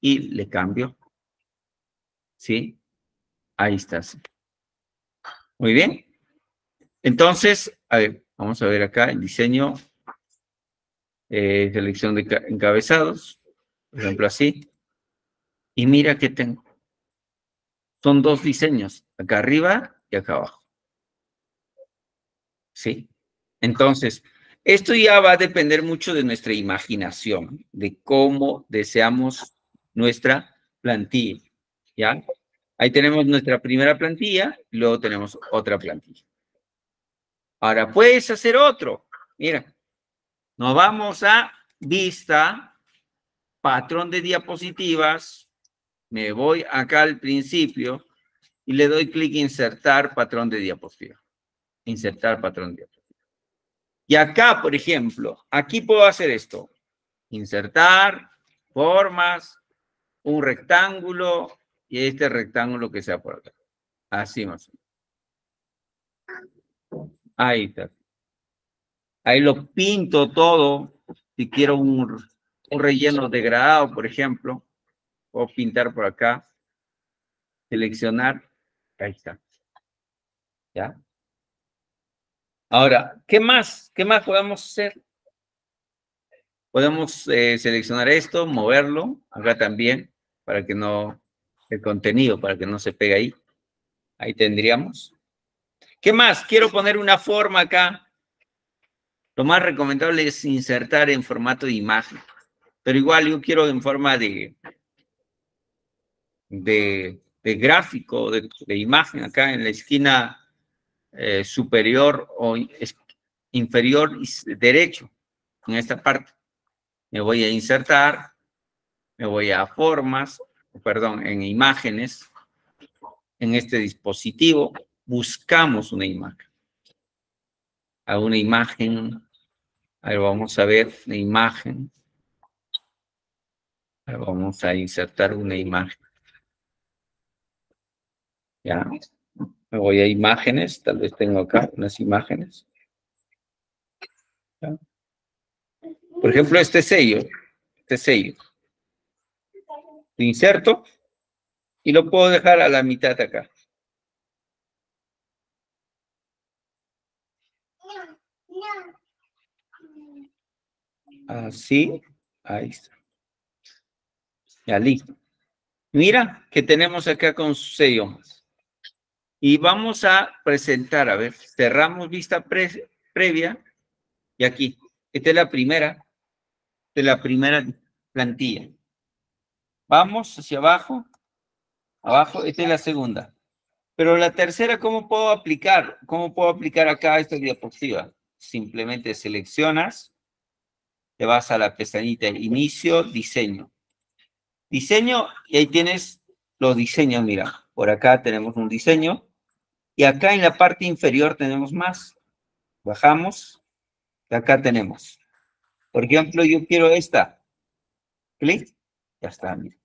y le cambio. ¿Sí? Ahí está. Muy bien. Entonces, a ver, vamos a ver acá el diseño eh, selección de encabezados, por ejemplo así. Y mira que tengo. Son dos diseños, acá arriba y acá abajo. ¿Sí? Entonces, esto ya va a depender mucho de nuestra imaginación, de cómo deseamos nuestra plantilla. ¿Ya? Ahí tenemos nuestra primera plantilla luego tenemos otra plantilla. Ahora, puedes hacer otro. Mira, nos vamos a vista, patrón de diapositivas, me voy acá al principio y le doy clic insertar patrón de diapositiva. Insertar patrón de diapositiva. Y acá, por ejemplo, aquí puedo hacer esto. Insertar, formas, un rectángulo y este rectángulo que sea por acá. Así más Ahí está. Ahí lo pinto todo. Si quiero un, relleno degradado, por ejemplo, o pintar por acá. Seleccionar. Ahí está. ¿Ya? Ahora, ¿qué más? ¿Qué más podemos hacer? Podemos eh, seleccionar esto, moverlo, acá también, para que no, el contenido, para que no se pegue ahí. Ahí tendríamos. ¿Qué más? Quiero poner una forma acá lo más recomendable es insertar en formato de imagen. Pero igual yo quiero en forma de, de, gráfico, de, imagen, acá en la esquina eh, superior o inferior derecho, en esta parte. Me voy a insertar, me voy a formas, perdón, en imágenes. En este dispositivo buscamos una imagen. A una imagen Ahí vamos a ver la imagen. Vamos a insertar una imagen. Ya. Me voy a imágenes, tal vez tengo acá unas imágenes. Por ejemplo, este sello, este sello. Lo inserto y lo puedo dejar a la mitad de acá. Así, ahí está. Ya listo. Mira que tenemos acá con sello más. Y vamos a presentar, a ver, cerramos vista previa y aquí. Esta es la primera, de la primera plantilla. Vamos hacia abajo, abajo, esta es la segunda. Pero la tercera, ¿cómo puedo aplicar? ¿Cómo puedo aplicar acá esta diapositiva? Simplemente seleccionas, te vas a la pestañita Inicio, Diseño. Diseño, y ahí tienes los diseños, mira. Por acá tenemos un diseño. Y acá en la parte inferior tenemos más. Bajamos. Acá tenemos. Por ejemplo, yo quiero esta. Clic. Ya está, mira.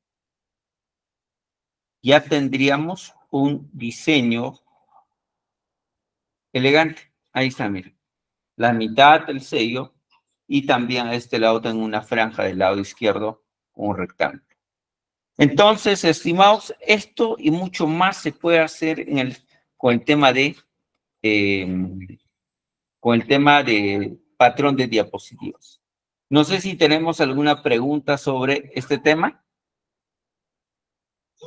Ya tendríamos un diseño elegante. Ahí está, mira. La mitad del sello y también a este lado tengo una franja del lado izquierdo, un rectángulo. Entonces, estimados, esto y mucho más se puede hacer en el, con el tema de em, con el tema de patrón de diapositivas. No sé si tenemos alguna pregunta sobre este tema.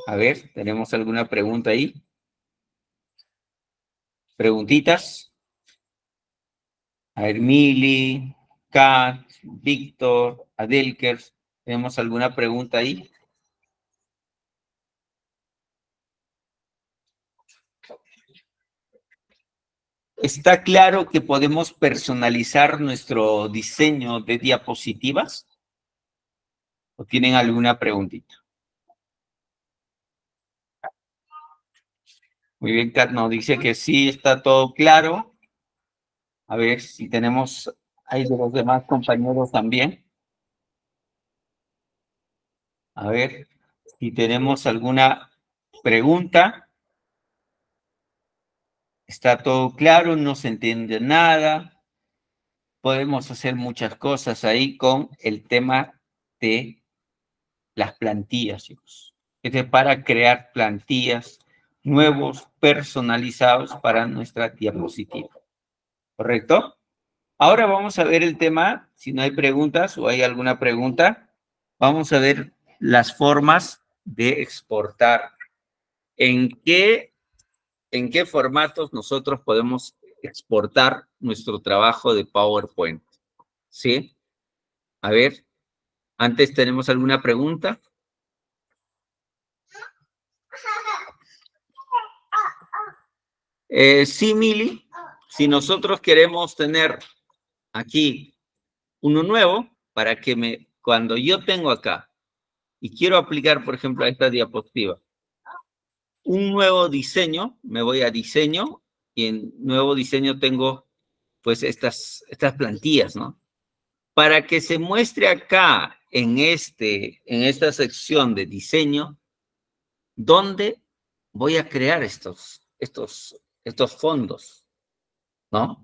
A ver, ¿tenemos alguna pregunta ahí? ¿Preguntitas? A ver, Mili, Kat, Víctor, Adelkers, ¿tenemos alguna pregunta ahí? ¿Está claro que podemos personalizar nuestro diseño de diapositivas? ¿O tienen alguna preguntita? Muy bien, Kat nos dice que sí, está todo claro. A ver si tenemos, hay de los demás compañeros también. A ver si tenemos alguna pregunta. Está todo claro, no se entiende nada. Podemos hacer muchas cosas ahí con el tema de las plantillas, chicos. Es para crear plantillas nuevos personalizados para nuestra diapositiva. ¿Correcto? Ahora vamos a ver el tema, si no hay preguntas o hay alguna pregunta, vamos a ver las formas de exportar. ¿En qué, en qué formatos nosotros podemos exportar nuestro trabajo de PowerPoint? ¿Sí? A ver, antes tenemos alguna pregunta. Eh, sí, Mili, si nosotros queremos tener aquí uno nuevo, para que me, cuando yo tengo acá y quiero aplicar, por ejemplo, a esta diapositiva, un nuevo diseño, me voy a diseño y en nuevo diseño tengo pues estas, estas plantillas, ¿no? Para que se muestre acá en, este, en esta sección de diseño, ¿dónde voy a crear estos, estos, estos fondos, ¿no?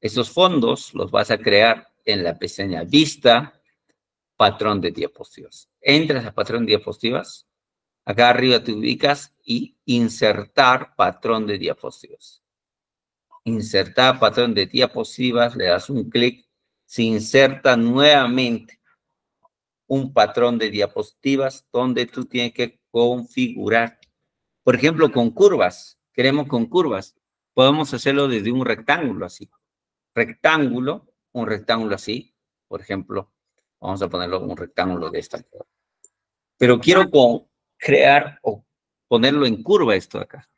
Esos fondos los vas a crear en la pestaña Vista, Patrón de Diapositivas. Entras a Patrón de Diapositivas, acá arriba te ubicas y Insertar Patrón de Diapositivas. Insertar Patrón de Diapositivas, le das un clic, se inserta nuevamente un patrón de diapositivas donde tú tienes que configurar, por ejemplo, con curvas queremos con curvas, podemos hacerlo desde un rectángulo así. Rectángulo, un rectángulo así, por ejemplo, vamos a ponerlo un rectángulo de esta. Pero quiero crear o ponerlo en curva esto acá.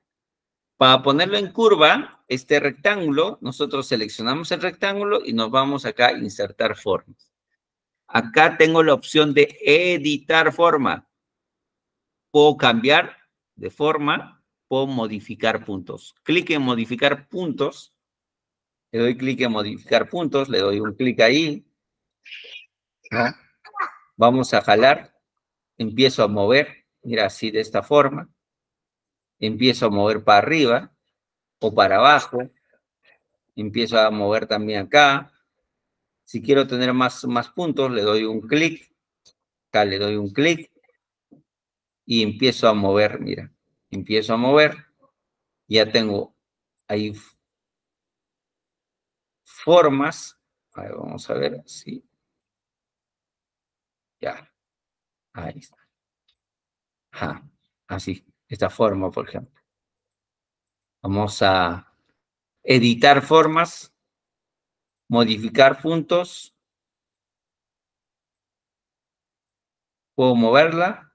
Para ponerlo en curva, este rectángulo, nosotros seleccionamos el rectángulo y nos vamos acá a insertar formas. Acá tengo la opción de editar forma. Puedo cambiar de forma puedo modificar puntos. Clic en modificar puntos. Le doy clic en modificar puntos, le doy un clic ahí. Vamos a jalar. Empiezo a mover, mira, así de esta forma. Empiezo a mover para arriba o para abajo. Empiezo a mover también acá. Si quiero tener más, más puntos, le doy un clic. Acá le doy un clic. Y empiezo a mover, mira empiezo a mover, ya tengo ahí formas. vamos a ver si. Ya. Ahí está. Así, esta forma, por ejemplo. Vamos a editar formas, modificar puntos. Puedo moverla.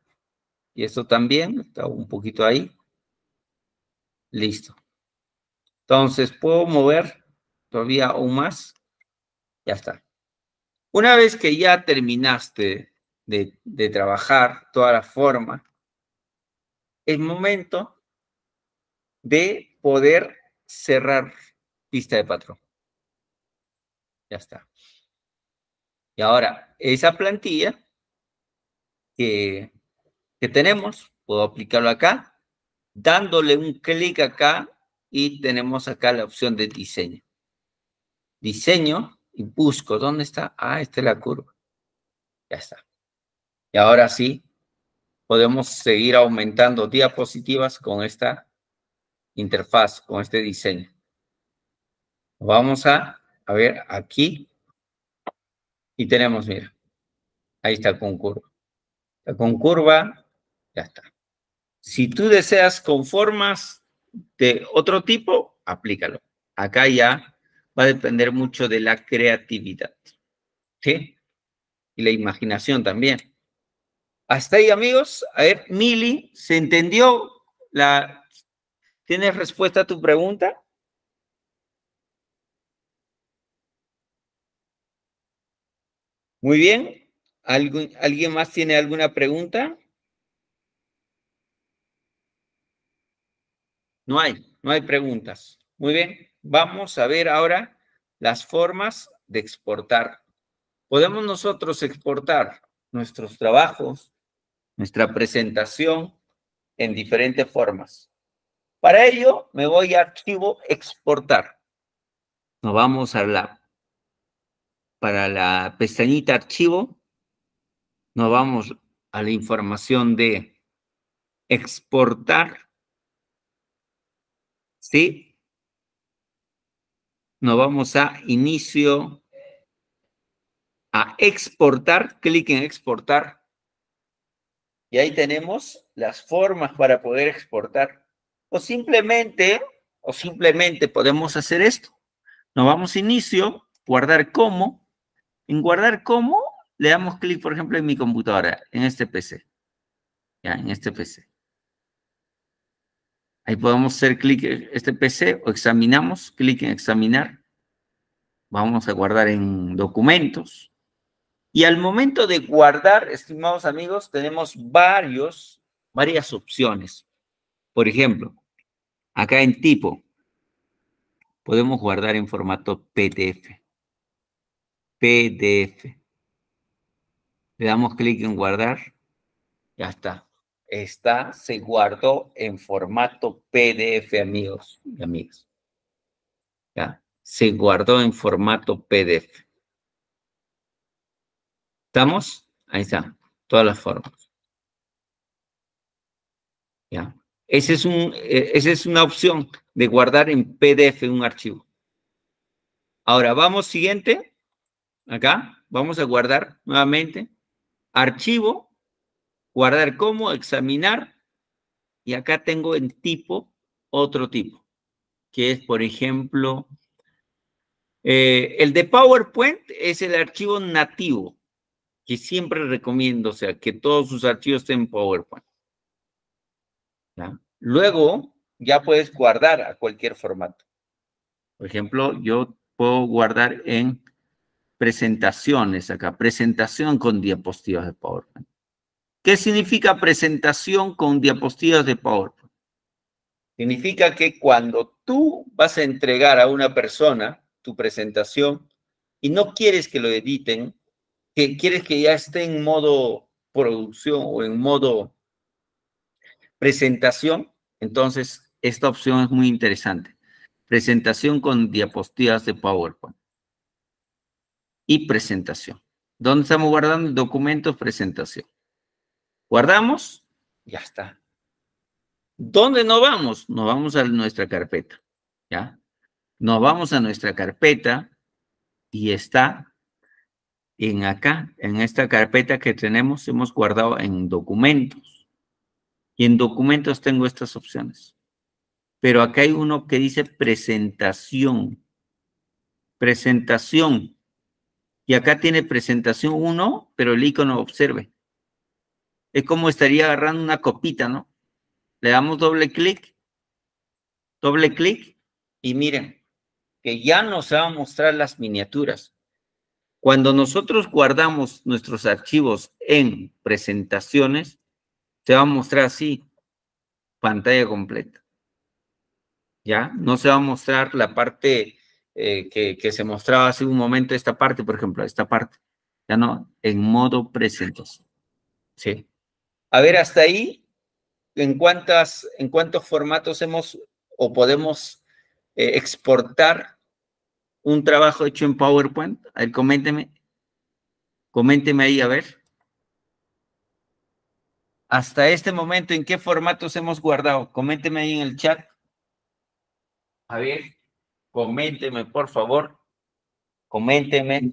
Y esto también, está un poquito ahí. Listo. Entonces, puedo mover todavía aún más. Ya está. Una vez que ya terminaste de, de trabajar toda la forma, es momento de poder cerrar pista de patrón. Ya está. Y ahora, esa plantilla que, que tenemos, puedo aplicarlo acá, dándole un clic acá y tenemos acá la opción de diseño. Diseño y busco, ¿dónde está? Ah, esta es la curva. Ya está. Y ahora sí, podemos seguir aumentando diapositivas con esta interfaz, con este diseño. Vamos a, a ver aquí. Y tenemos, mira, ahí está con curva. Con curva, ya está. Si tú deseas con formas de otro tipo, aplícalo. Acá ya va a depender mucho de la creatividad. ¿Sí? Y la imaginación también. Hasta ahí, amigos. A ver, Mili, ¿se entendió la... ¿Tienes respuesta a tu pregunta? Muy bien. ¿Alguien más tiene alguna pregunta? No hay, no hay preguntas. Muy bien. Vamos a ver ahora las formas de exportar. Podemos nosotros exportar nuestros trabajos nuestra presentación en diferentes formas. Para ello, me voy a archivo exportar. Nos vamos a la, para la pestañita archivo, nos vamos a la información de exportar. ¿Sí? Nos vamos a inicio, a exportar, clic en exportar. Y ahí tenemos las formas para poder exportar. O simplemente, o simplemente podemos hacer esto. Nos vamos a inicio, guardar como. En guardar como, le damos clic, por ejemplo, en mi computadora, en este PC. Ya, en este PC. Ahí podemos hacer clic en este PC o examinamos, clic en examinar. Vamos a guardar en documentos. Y al momento de guardar, estimados amigos, tenemos varios, varias opciones. Por ejemplo, acá en tipo, podemos guardar en formato PDF. PDF. Le damos clic en guardar. Ya está. Está, se guardó en formato PDF, amigos y amigas. Ya, se guardó en formato PDF. ¿Estamos? Ahí está, todas las formas. ¿Ya? Ese es un, e, esa es una opción de guardar en PDF un archivo. Ahora, vamos siguiente. Acá, vamos a guardar nuevamente. Archivo, guardar como, examinar. Y acá tengo en tipo otro tipo, que es, por ejemplo, eh, el de PowerPoint es el archivo nativo que siempre recomiendo, o sea, que todos sus archivos estén en PowerPoint. Luego, ya puedes guardar a cualquier formato. Por ejemplo, yo puedo guardar en presentaciones acá, presentación con diapositivas de PowerPoint. ¿Qué significa presentación con diapositivas de PowerPoint? Significa que cuando tú vas a entregar a una persona tu presentación y no quieres que lo editen, que quieres que ya esté en modo producción o en modo presentación, entonces esta opción es muy interesante. Presentación con diapositivas de PowerPoint. Y presentación. ¿Dónde estamos guardando? Documentos, presentación. Guardamos, ya está. ¿Dónde nos vamos? Nos vamos a nuestra carpeta, ¿ya? Nos vamos a nuestra carpeta y está en acá, en esta carpeta que tenemos, hemos guardado en documentos. Y en documentos tengo estas opciones. Pero acá hay uno que dice presentación. Presentación. Y acá tiene presentación 1, pero el icono observe. Es como estaría agarrando una copita, ¿no? Le damos doble clic, doble clic y miren que ya nos va a mostrar las miniaturas. Cuando nosotros guardamos nuestros archivos en presentaciones, se va a mostrar así, pantalla completa. ¿Ya? No se va a mostrar la parte eh, que, se mostraba hace un momento, esta parte, por ejemplo, esta parte. Ya no, en modo presentación. ¿Sí? A ver, hasta ahí, ¿en, cuántas, en cuántos formatos hemos o podemos eh, exportar un trabajo hecho en PowerPoint? A ver, coménteme. Coménteme ahí, a ver. Hasta este momento, ¿en qué formatos hemos guardado? Coménteme ahí en el chat. A ver, coménteme, por favor. Coménteme.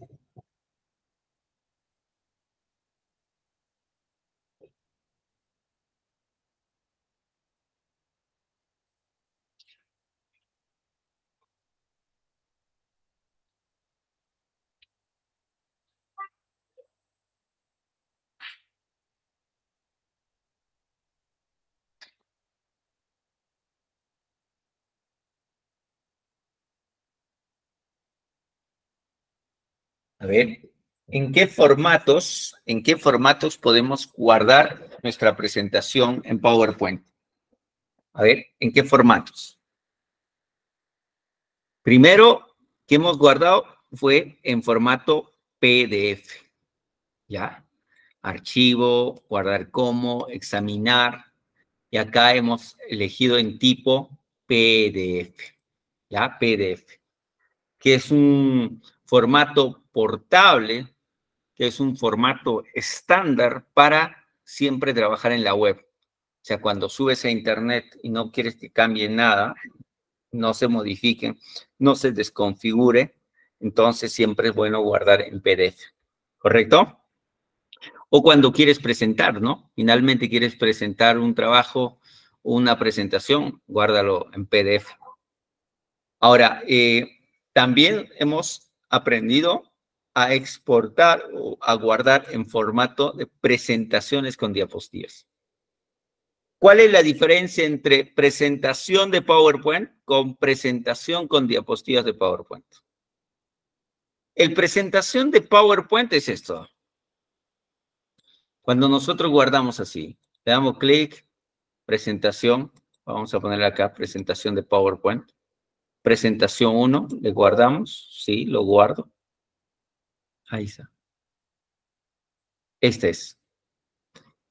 A ver, ¿en qué formatos, en qué formatos podemos guardar nuestra presentación en PowerPoint? A ver, ¿en qué formatos? Primero que hemos guardado fue en formato PDF. ¿Ya? Archivo, guardar como, examinar. Y acá hemos elegido en tipo PDF. ¿Ya? PDF. Que es un formato portable, que es un formato estándar para siempre trabajar en la web. O sea, cuando subes a internet y no quieres que cambie nada, no se modifique, no se desconfigure, entonces siempre es bueno guardar en PDF. ¿Correcto? O cuando quieres presentar, ¿no? Finalmente quieres presentar un trabajo o una presentación, guárdalo en PDF. Ahora, eh, también hemos aprendido a exportar o a guardar en formato de presentaciones con diapositivas. ¿Cuál es la diferencia entre presentación de PowerPoint con presentación con diapositivas de PowerPoint? El presentación de PowerPoint es esto. Cuando nosotros guardamos así, le damos clic, presentación, vamos a poner acá presentación de PowerPoint, presentación 1, le guardamos, sí, lo guardo. Ahí está. Este es.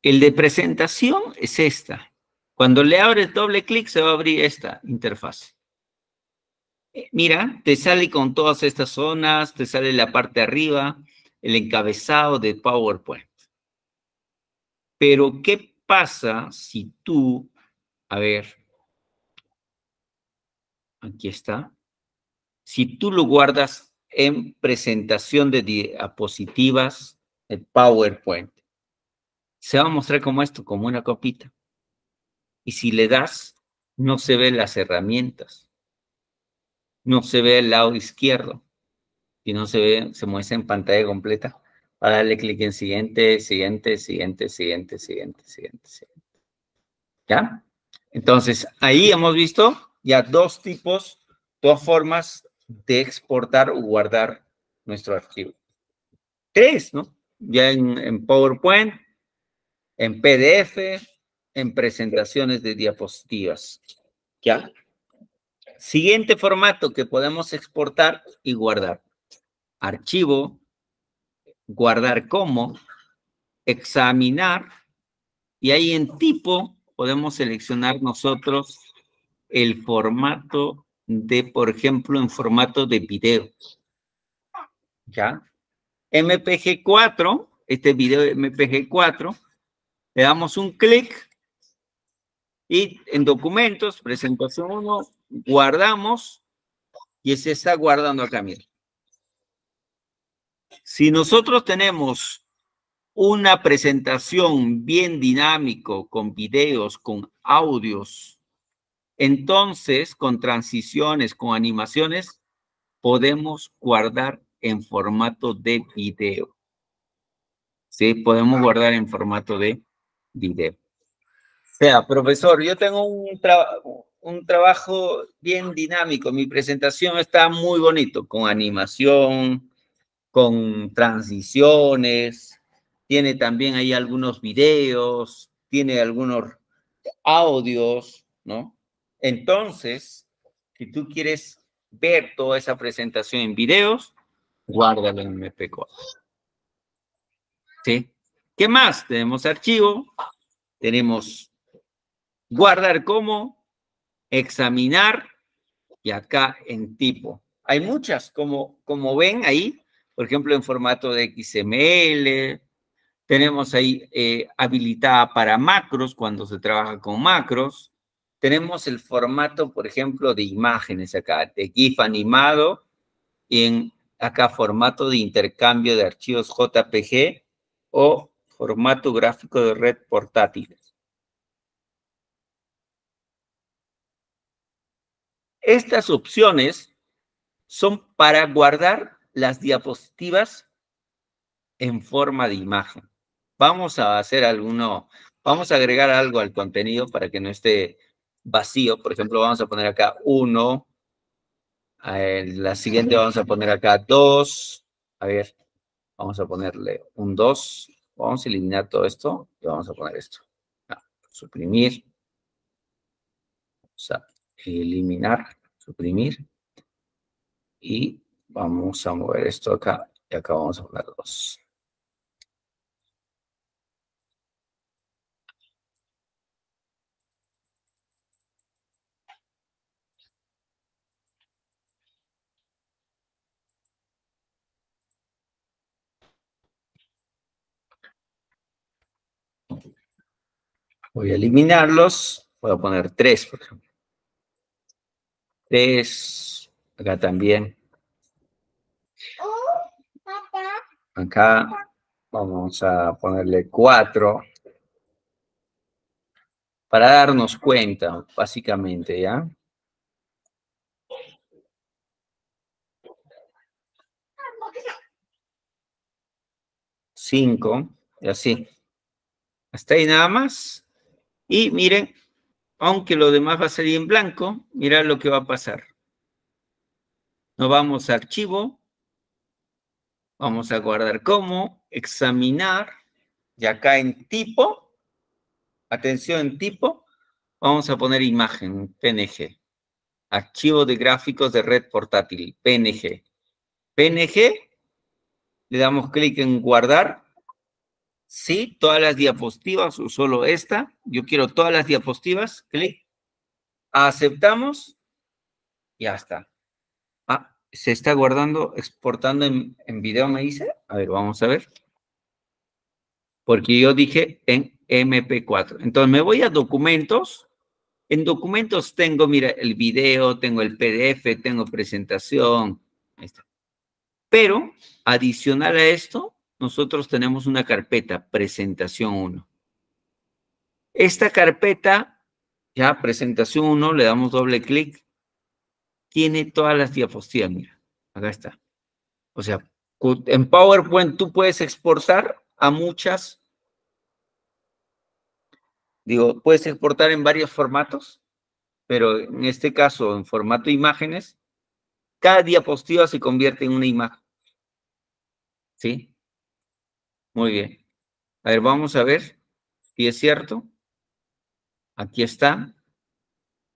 El de presentación es esta. Cuando le abres doble clic se va a abrir esta interfaz. Eh, mira, te sale con todas estas zonas, te sale la parte de arriba, el encabezado de PowerPoint. Pero, ¿qué pasa si tú, a ver, aquí está, si tú lo guardas en presentación de diapositivas de PowerPoint. Se va a mostrar como esto, como una copita. Y si le das, no se ven las herramientas. No se ve el lado izquierdo. Y no se ve, se muestra en pantalla completa. Para darle clic en siguiente, siguiente, siguiente, siguiente, siguiente, siguiente, siguiente. ¿Ya? Entonces, ahí hemos visto ya dos tipos, dos formas de exportar o guardar nuestro archivo. Tres, ¿no? Ya en, PowerPoint, en PDF, en presentaciones de diapositivas. ¿Ya? Siguiente formato que podemos exportar y guardar. Archivo, guardar como, examinar, y ahí en tipo podemos seleccionar nosotros el formato de, por ejemplo, en formato de video. ¿Ya? MPG4, este video MPG4, le damos un clic y en documentos, presentación 1, guardamos y se está guardando acá, miren. Si nosotros tenemos una presentación bien dinámico, con videos, con audios, entonces con transiciones, con animaciones, podemos guardar en formato de video. Sí, podemos guardar en formato de video. O sea, profesor, yo tengo un, un trabajo bien dinámico. Mi presentación está muy bonito, con animación, con transiciones, tiene también ahí algunos videos, tiene algunos audios, ¿no? Entonces, si tú quieres ver toda esa presentación en videos, guárdalo en MP4. ¿Sí? ¿Qué más? Tenemos archivo, tenemos guardar como, examinar y acá en tipo. Hay muchas, como, como ven ahí, por ejemplo, en formato de XML. Tenemos ahí eh, habilitada para macros cuando se trabaja con macros. Tenemos el formato, por ejemplo, de imágenes acá, de GIF animado y acá formato de intercambio de archivos JPG o formato gráfico de red portátiles. Estas opciones son para guardar las diapositivas en forma de imagen. Vamos a hacer alguno, vamos a agregar algo al contenido para que no esté vacío. Por ejemplo, vamos a poner acá uno. la siguiente vamos a poner acá dos. A ver, vamos a ponerle un dos. Vamos a eliminar todo esto y vamos a poner esto. Ah, suprimir. Vamos a eliminar, suprimir. Y vamos a mover esto acá. Y acá vamos a poner dos. Voy a eliminarlos. Voy a poner tres, por ejemplo. Tres. Acá también. Acá vamos a ponerle cuatro. Para darnos cuenta, básicamente, ¿ya? Cinco, y así. Hasta ahí nada más. Y miren, aunque lo demás va a salir en blanco, mirad lo que va a pasar. Nos vamos a archivo, vamos a guardar como, examinar, y acá en tipo, atención en tipo, vamos a poner imagen, PNG, archivo de gráficos de red portátil, PNG. PNG, le damos clic en guardar Sí, todas las diapositivas o solo esta. Yo quiero todas las diapositivas. Clic. Aceptamos. Ya está. Ah, se está guardando, exportando en, en video, me dice. A ver, vamos a ver. Porque yo dije en MP4. Entonces me voy a documentos. En documentos tengo, mira, el video, tengo el PDF, tengo presentación. Está. Pero adicional a esto, nosotros tenemos una carpeta, presentación 1. Esta carpeta, ya presentación 1, le damos doble clic, tiene todas las diapositivas, mira, acá está. O sea, en PowerPoint tú puedes exportar a muchas, digo, puedes exportar en varios formatos, pero en este caso, en formato imágenes, cada diapositiva se convierte en una imagen. ¿Sí? Muy bien. A ver, vamos a ver si es cierto. Aquí está.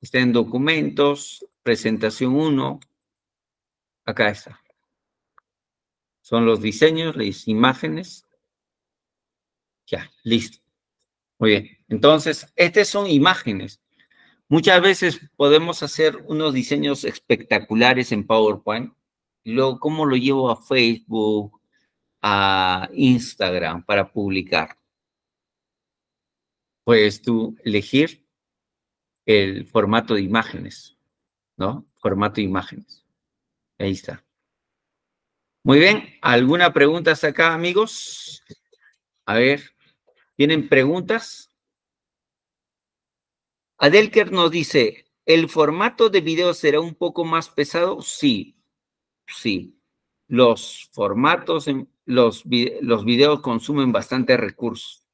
Está en documentos, presentación 1. Acá está. Son los diseños, las imágenes. Ya, listo. Muy bien. Entonces, estas son imágenes. Muchas veces podemos hacer unos diseños espectaculares en PowerPoint. luego, ¿cómo lo llevo a Facebook, a Instagram para publicar? Puedes tú elegir el formato de imágenes, ¿no? Formato de imágenes. Ahí está. Muy bien, ¿alguna pregunta hasta acá, amigos? A ver, ¿tienen preguntas? Adelker nos dice, ¿el formato de video será un poco más pesado? Sí, sí. Los formatos, los, los videos consumen bastante recursos.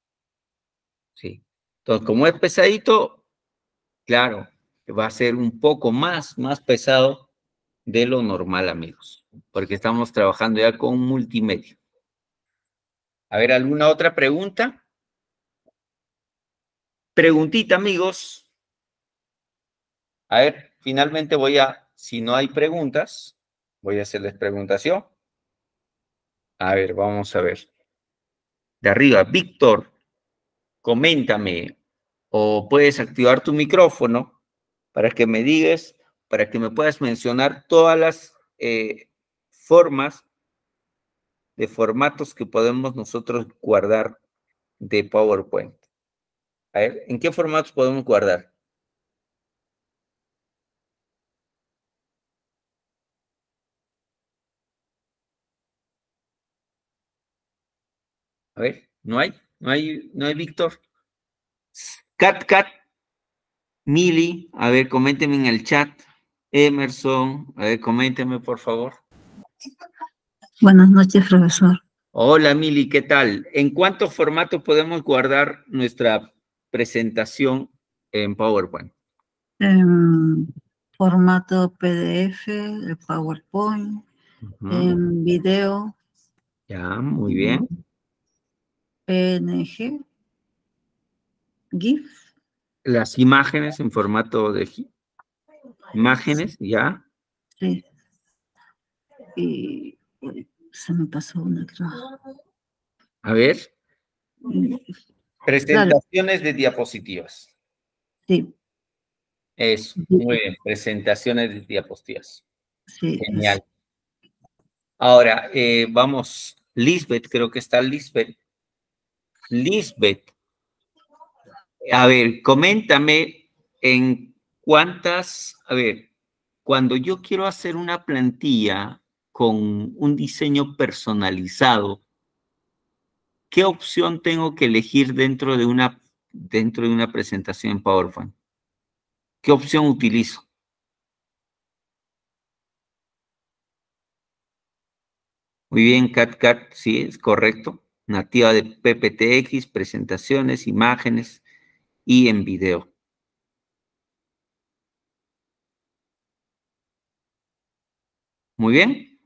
Sí. Entonces, como es pesadito, claro, va a ser un poco más, más pesado de lo normal, amigos, porque estamos trabajando ya con multimedia. A ver, ¿alguna otra pregunta? Preguntita, amigos. A ver, finalmente voy a, si no hay preguntas, voy a hacerles preguntación. A ver, vamos a ver. De arriba, Víctor, coméntame o puedes activar tu micrófono para que me digas, para que me puedas mencionar todas las eh, formas de formatos que podemos nosotros guardar de PowerPoint. A ver, ¿en qué formatos podemos guardar? A ver, ¿no hay? ¿No hay, no hay Víctor? Cat Cat, Mili, a ver, coménteme en el chat. Emerson, a ver, coménteme, por favor. Buenas noches, profesor. Hola, Mili, ¿qué tal? ¿En cuántos formatos podemos guardar nuestra presentación en PowerPoint? En formato PDF, el PowerPoint, en video. Ya, muy bien. PNG, GIF. Las imágenes en formato de GIF. Imágenes, ya. Sí. Y se me pasó una A ver. Presentaciones de diapositivas. Sí. Es muy bien, presentaciones de diapositivas. Sí. Genial. Ahora, eh, vamos, Lisbeth, creo que está Lisbeth. Lisbeth, a ver, coméntame en cuántas, a ver, cuando yo quiero hacer una plantilla con un diseño personalizado, ¿qué opción tengo que elegir dentro de una, dentro de una presentación en PowerPoint? ¿Qué opción utilizo? Muy bien, CatCat, sí, es correcto nativa de PPTX, presentaciones, imágenes y en video. Muy bien.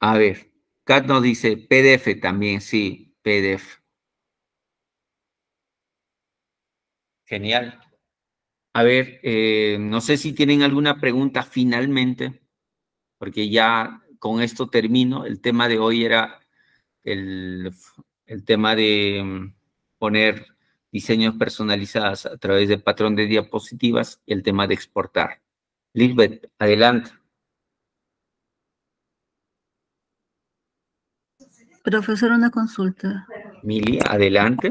A ver, Kat nos dice PDF también, sí, PDF. Genial. A ver, eh, no sé si tienen alguna pregunta finalmente, porque ya con esto termino. El tema de hoy era el, tema de mm, poner diseños personalizados a través del patrón de diapositivas y el tema de exportar. Lisbeth, adelante. Profesor, una consulta. Mili, adelante.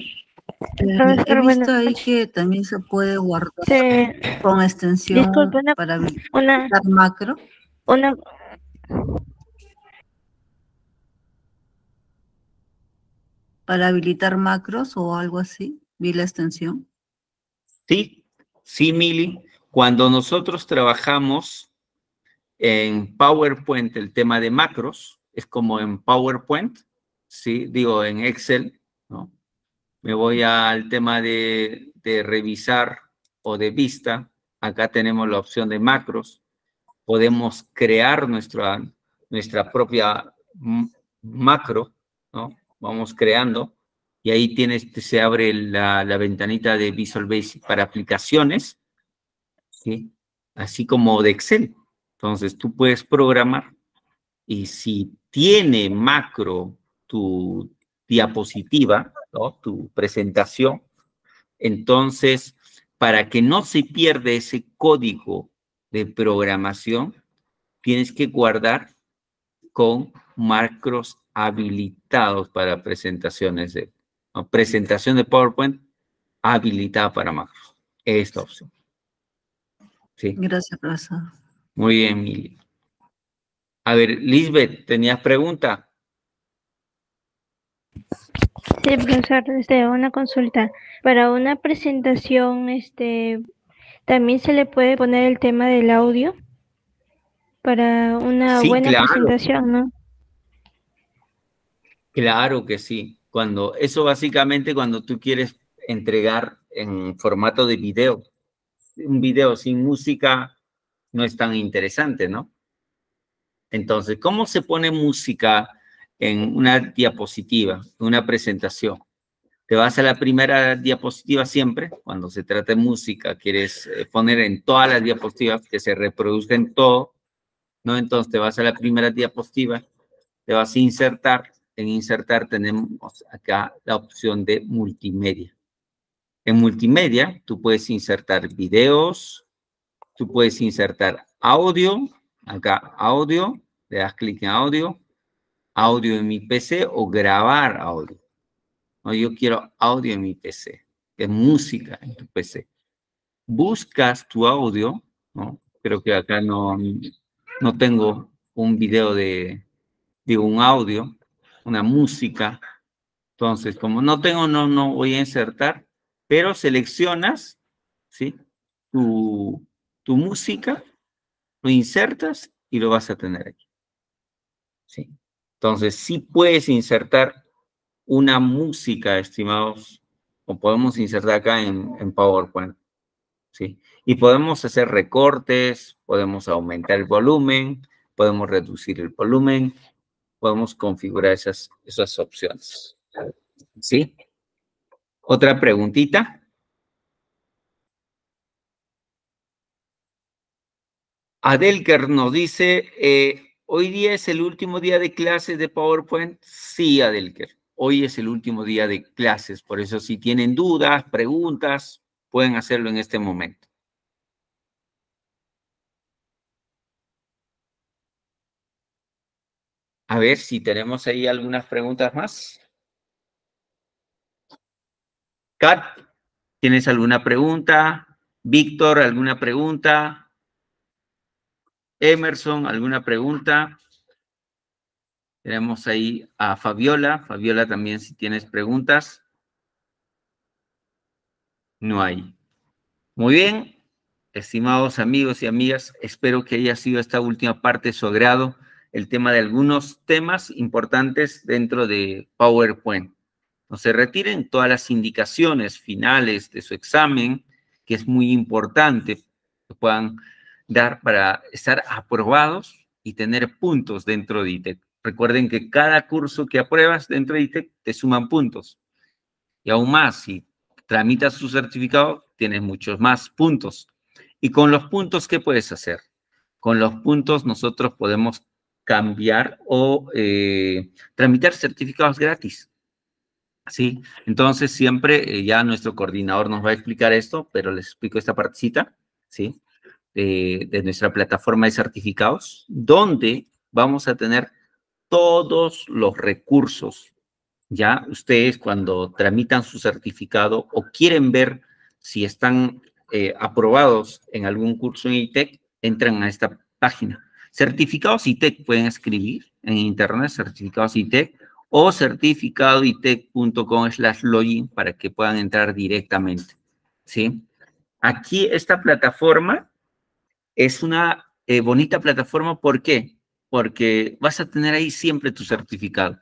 Eh, he visto ahí que también se puede guardar con extensión para una, macro. Una, para habilitar macros o algo así? ¿Vi la extensión? Sí, sí, Mili. Cuando nosotros trabajamos en PowerPoint el tema de macros, es como en PowerPoint, sí, digo en Excel, ¿no? Me voy al tema de, de revisar o de vista. Acá tenemos la opción de macros. Podemos crear nuestra, nuestra propia macro, ¿no? Vamos creando, y ahí tienes, se abre la, ventanita de Visual Basic para aplicaciones, ¿sí? así como de Excel. Entonces tú puedes programar y si tiene macro tu diapositiva, tu presentación, entonces para que no se pierda ese código de programación, tienes que guardar con macros habilitados para presentaciones de presentación de PowerPoint habilitada para macros. Esta opción. Sí. Gracias, profesor. Muy bien, Mili. A ver, Lisbeth, ¿tenías pregunta? Sí, profesor, este, una consulta. Para una presentación, este, ¿también se le puede poner el tema del audio? Para una buena presentación, ¿no? Claro que sí. Cuando, eso básicamente cuando tú quieres entregar en formato de video. Un video sin música no es tan interesante, ¿no? Entonces, ¿cómo se pone música en una diapositiva, en una presentación? Te vas a la primera diapositiva siempre, cuando se trata de música, quieres eh, poner en todas las diapositivas que se reproduzca en todo, ¿no? Entonces te vas a la primera diapositiva, te vas a insertar, en insertar tenemos acá la opción de multimedia. En multimedia, tú puedes insertar videos, tú puedes insertar audio, acá audio, le das clic en audio, audio en mi PC o grabar audio. No, yo quiero audio en mi PC, es música en tu PC. Buscas tu audio, ¿no? Creo que acá no, no tengo un video de, digo, un audio, una música. Entonces, como no tengo, no, no voy a insertar, pero seleccionas, ¿sí? Tu, tu música, lo insertas y lo vas a tener aquí. ¿Sí? Entonces, sí puedes insertar una música, estimados, o podemos insertar acá en, en PowerPoint. ¿Sí? Y podemos hacer recortes, podemos aumentar el volumen, podemos reducir el volumen, podemos configurar esas, esas opciones. ¿Sí? Otra preguntita. Adelker nos dice, eh, ¿hoy día es el último día de clases de PowerPoint? Sí, Adelker, hoy es el último día de clases, por eso si tienen dudas, preguntas, pueden hacerlo en este momento. A ver si tenemos ahí algunas preguntas más. Kat, ¿tienes alguna pregunta? Víctor, ¿alguna pregunta? Emerson, ¿alguna pregunta? Tenemos ahí a Fabiola. Fabiola también, si tienes preguntas. No hay. Muy bien, estimados amigos y amigas, espero que haya sido esta última parte de su agrado, el tema de algunos temas importantes dentro de PowerPoint. No se retiren todas las indicaciones finales de su examen, que es muy importante que puedan dar para estar aprobados y tener puntos dentro de ITEC. Recuerden que cada curso que apruebas dentro de ITEC te suman puntos. Y aún más, si tramitas su certificado, tienes muchos más puntos. Y con los puntos, ¿qué puedes hacer? Con los puntos nosotros podemos cambiar o eh, tramitar certificados gratis. ¿Sí? Entonces, siempre eh, ya nuestro coordinador nos va a explicar esto, pero les explico esta partecita, ¿sí? de, nuestra plataforma de certificados, donde vamos a tener todos los recursos. Ya ustedes cuando tramitan su certificado o quieren ver si están eh, aprobados en algún curso en ITEC, entran a esta página. Certificados ITEC pueden escribir en internet, certificados ITEC o certificadoitec.com slash login para que puedan entrar directamente. ¿Sí? Aquí esta plataforma es una eh, bonita plataforma. ¿Por qué? Porque vas a tener ahí siempre tu certificado.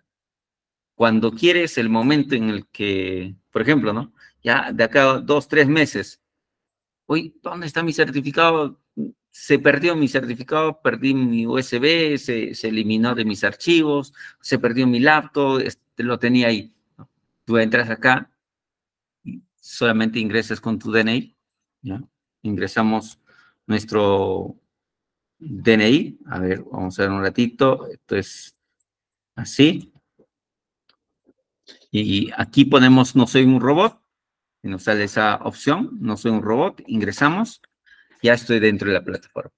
Cuando quieres el momento en el que, por ejemplo, ¿no? Ya de acá dos, tres meses, uy, ¿dónde está mi certificado? Se perdió mi certificado, perdí mi USB, se, eliminó de mis archivos, se perdió mi laptop, lo tenía ahí. Tú entras acá, solamente ingresas con tu DNI, ingresamos nuestro DNI. A ver, vamos a ver un ratito. Esto es así. Y aquí ponemos no soy un robot. Y nos sale esa opción, no soy un robot. Ingresamos. Ya estoy dentro de la plataforma.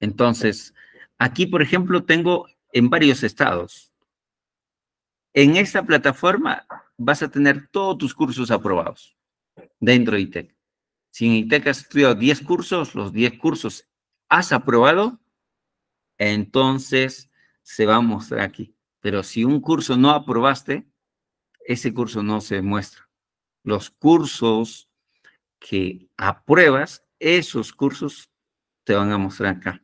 Entonces, aquí, por ejemplo, tengo en varios estados. En esta plataforma vas a tener todos tus cursos aprobados dentro de ITEC. Si en ITEC has estudiado 10 cursos, los 10 cursos has aprobado, entonces se va a mostrar aquí. Pero si un curso no aprobaste, ese curso no se muestra. Los cursos que apruebas, esos cursos te van a mostrar acá.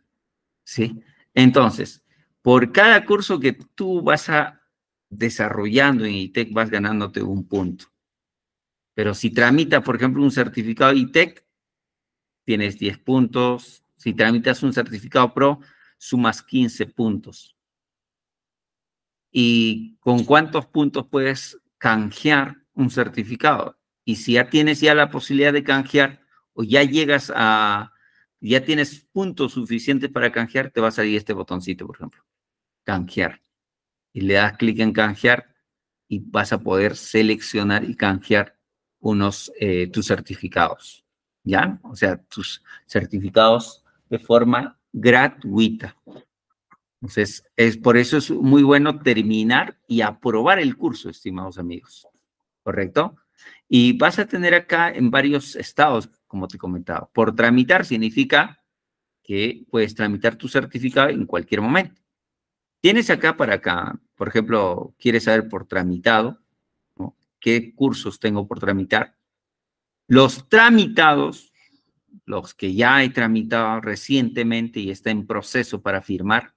¿Sí? Entonces, por cada curso que tú vas a desarrollando en ITEC, vas ganándote un punto. Pero si tramitas, por ejemplo, un certificado ITEC, tienes 10 puntos. Si tramitas un certificado PRO, sumas 15 puntos. ¿Y con cuántos puntos puedes canjear un certificado? Y si ya tienes ya la posibilidad de canjear o ya llegas a, ya tienes puntos suficientes para canjear, te va a salir este botoncito, por ejemplo, canjear. Y le das clic en canjear y vas a poder seleccionar y canjear unos, eh, tus certificados, ¿ya? O sea, tus certificados de forma gratuita. Entonces, es, por eso es muy bueno terminar y aprobar el curso, estimados amigos, ¿correcto? Y vas a tener acá en varios estados, como te comentaba. Por tramitar significa que puedes tramitar tu certificado en cualquier momento. Tienes acá para acá, por ejemplo, quieres saber por tramitado, qué cursos tengo por tramitar. Los tramitados, los que ya he tramitado recientemente y está en proceso para firmar.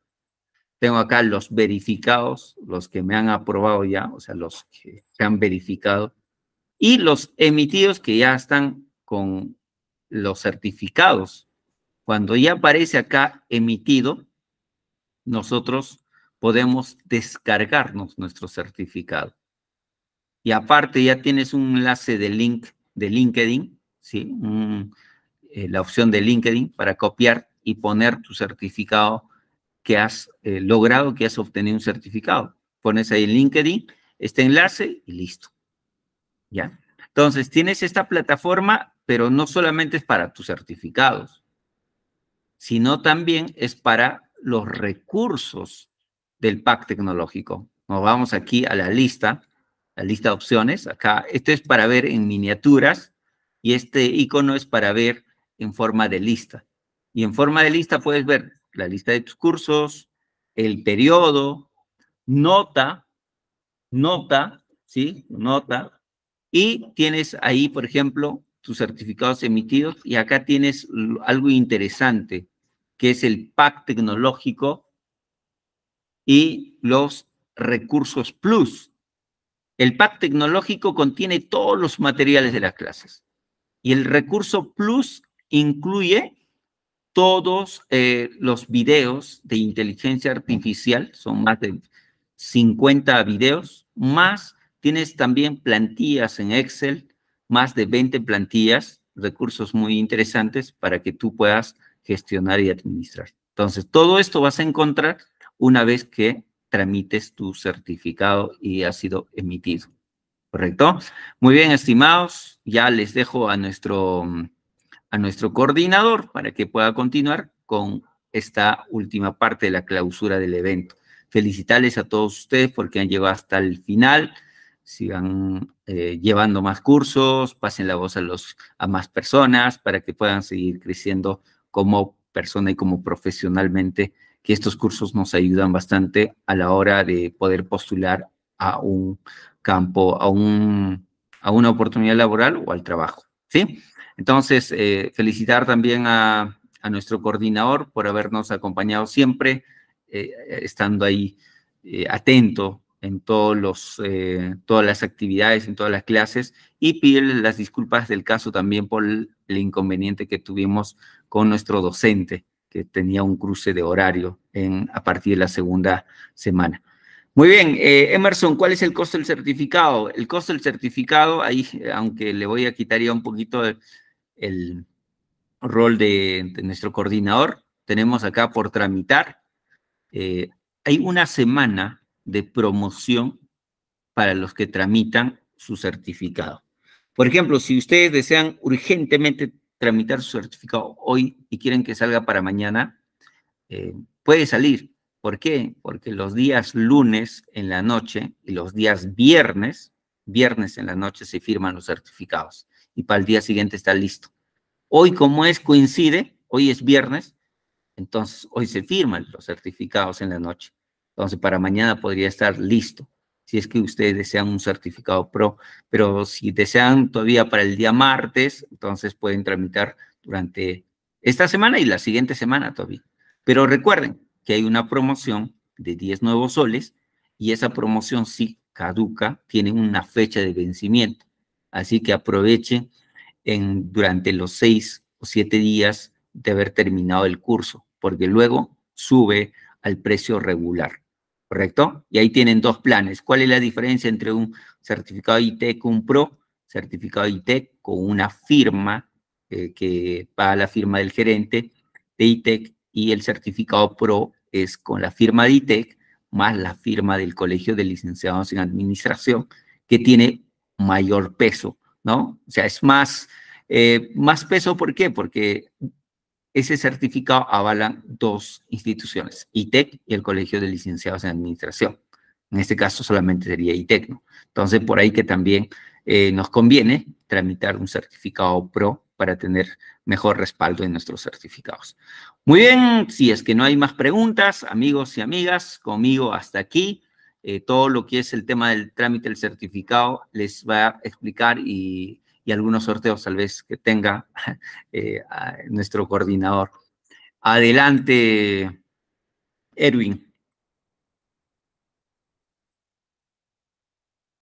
Tengo acá los verificados, los que me han aprobado ya, o sea, los que se han verificado. Y los emitidos que ya están con los certificados. Cuando ya aparece acá emitido, nosotros podemos descargarnos nuestro certificado. Y aparte ya tienes un enlace de link de LinkedIn, ¿sí? Eh, la opción de LinkedIn para copiar y poner tu certificado que has eh, logrado, que has obtenido un certificado. Pones ahí en LinkedIn este enlace y listo. ¿Ya? Entonces, tienes esta plataforma, pero no solamente es para tus certificados, sino también es para los recursos del pack tecnológico. Nos vamos aquí a la lista la lista de opciones. Acá, esto es para ver en miniaturas y este icono es para ver en forma de lista. Y en forma de lista puedes ver la lista de tus cursos, el periodo, nota, nota, ¿sí? Nota. Y tienes ahí, por ejemplo, tus certificados emitidos y acá tienes algo interesante, que es el pack tecnológico y los recursos plus. El pack tecnológico contiene todos los materiales de las clases y el recurso Plus incluye todos eh, los videos de inteligencia artificial, son más de 50 videos, más tienes también plantillas en Excel, más de 20 plantillas, recursos muy interesantes para que tú puedas gestionar y administrar. Entonces, todo esto vas a encontrar una vez que tramites tu certificado y ha sido emitido. ¿Correcto? Muy bien, estimados, ya les dejo a nuestro, a nuestro coordinador para que pueda continuar con esta última parte de la clausura del evento. Felicitarles a todos ustedes porque han llegado hasta el final. Sigan eh, llevando más cursos, pasen la voz a, los, a más personas para que puedan seguir creciendo como persona y como profesionalmente que estos cursos nos ayudan bastante a la hora de poder postular a un campo, a, un, a una oportunidad laboral o al trabajo, ¿sí? Entonces, eh, felicitar también a, nuestro coordinador por habernos acompañado siempre, eh, estando ahí eh, atento en todos los, todas las actividades, en todas las clases, y pedirle las disculpas del caso también por el inconveniente que tuvimos con nuestro docente, que tenía un cruce de horario a partir de la segunda semana. Muy bien, Emerson, ¿cuál es el costo del certificado? El costo del certificado, ahí, aunque le voy a quitar ya un poquito el, rol de, nuestro coordinador, tenemos acá por tramitar, eh, hay una semana de promoción para los que tramitan su certificado. Por ejemplo, si ustedes desean urgentemente tramitar su certificado hoy y quieren que salga para mañana, eh, puede salir. ¿Por qué? Porque los días lunes en la noche y los días viernes, viernes en la noche se firman los certificados y para el día siguiente está listo. Hoy como es coincide, hoy es viernes, Entonces, hoy se firman los certificados en la noche. Entonces, para mañana podría estar listo, si es que ustedes desean un certificado pro. Pero si desean todavía para el día martes, entonces pueden tramitar durante esta semana y la siguiente semana todavía. Pero recuerden que hay una promoción de 10 nuevos soles y esa promoción sí caduca, tiene una fecha de vencimiento. Así que aprovechen en, durante los seis o siete días de haber terminado el curso, porque luego sube al precio regular, ¿correcto? Y ahí tienen dos planes. ¿Cuál es la diferencia entre un certificado ITEC, un PRO? Certificado ITEC con una firma eh, que paga la firma del gerente de ITEC y el certificado PRO es con la firma de ITEC más la firma del Colegio de Licenciados en Administración, que tiene mayor peso, ¿no? O sea, es más, eh, más peso, ¿por qué? Porque ese certificado avalan dos instituciones, ITEC y el Colegio de Licenciados en Administración. En este caso solamente sería ITEC, ¿no? Entonces, por ahí que también eh, nos conviene tramitar un certificado PRO para tener mejor respaldo en nuestros certificados. Muy bien, si es que no hay más preguntas, amigos y amigas, conmigo hasta aquí. Eh, todo lo que es el tema del trámite del certificado les va a explicar y, algunos sorteos tal vez que tenga eh, nuestro coordinador. Adelante, Edwin.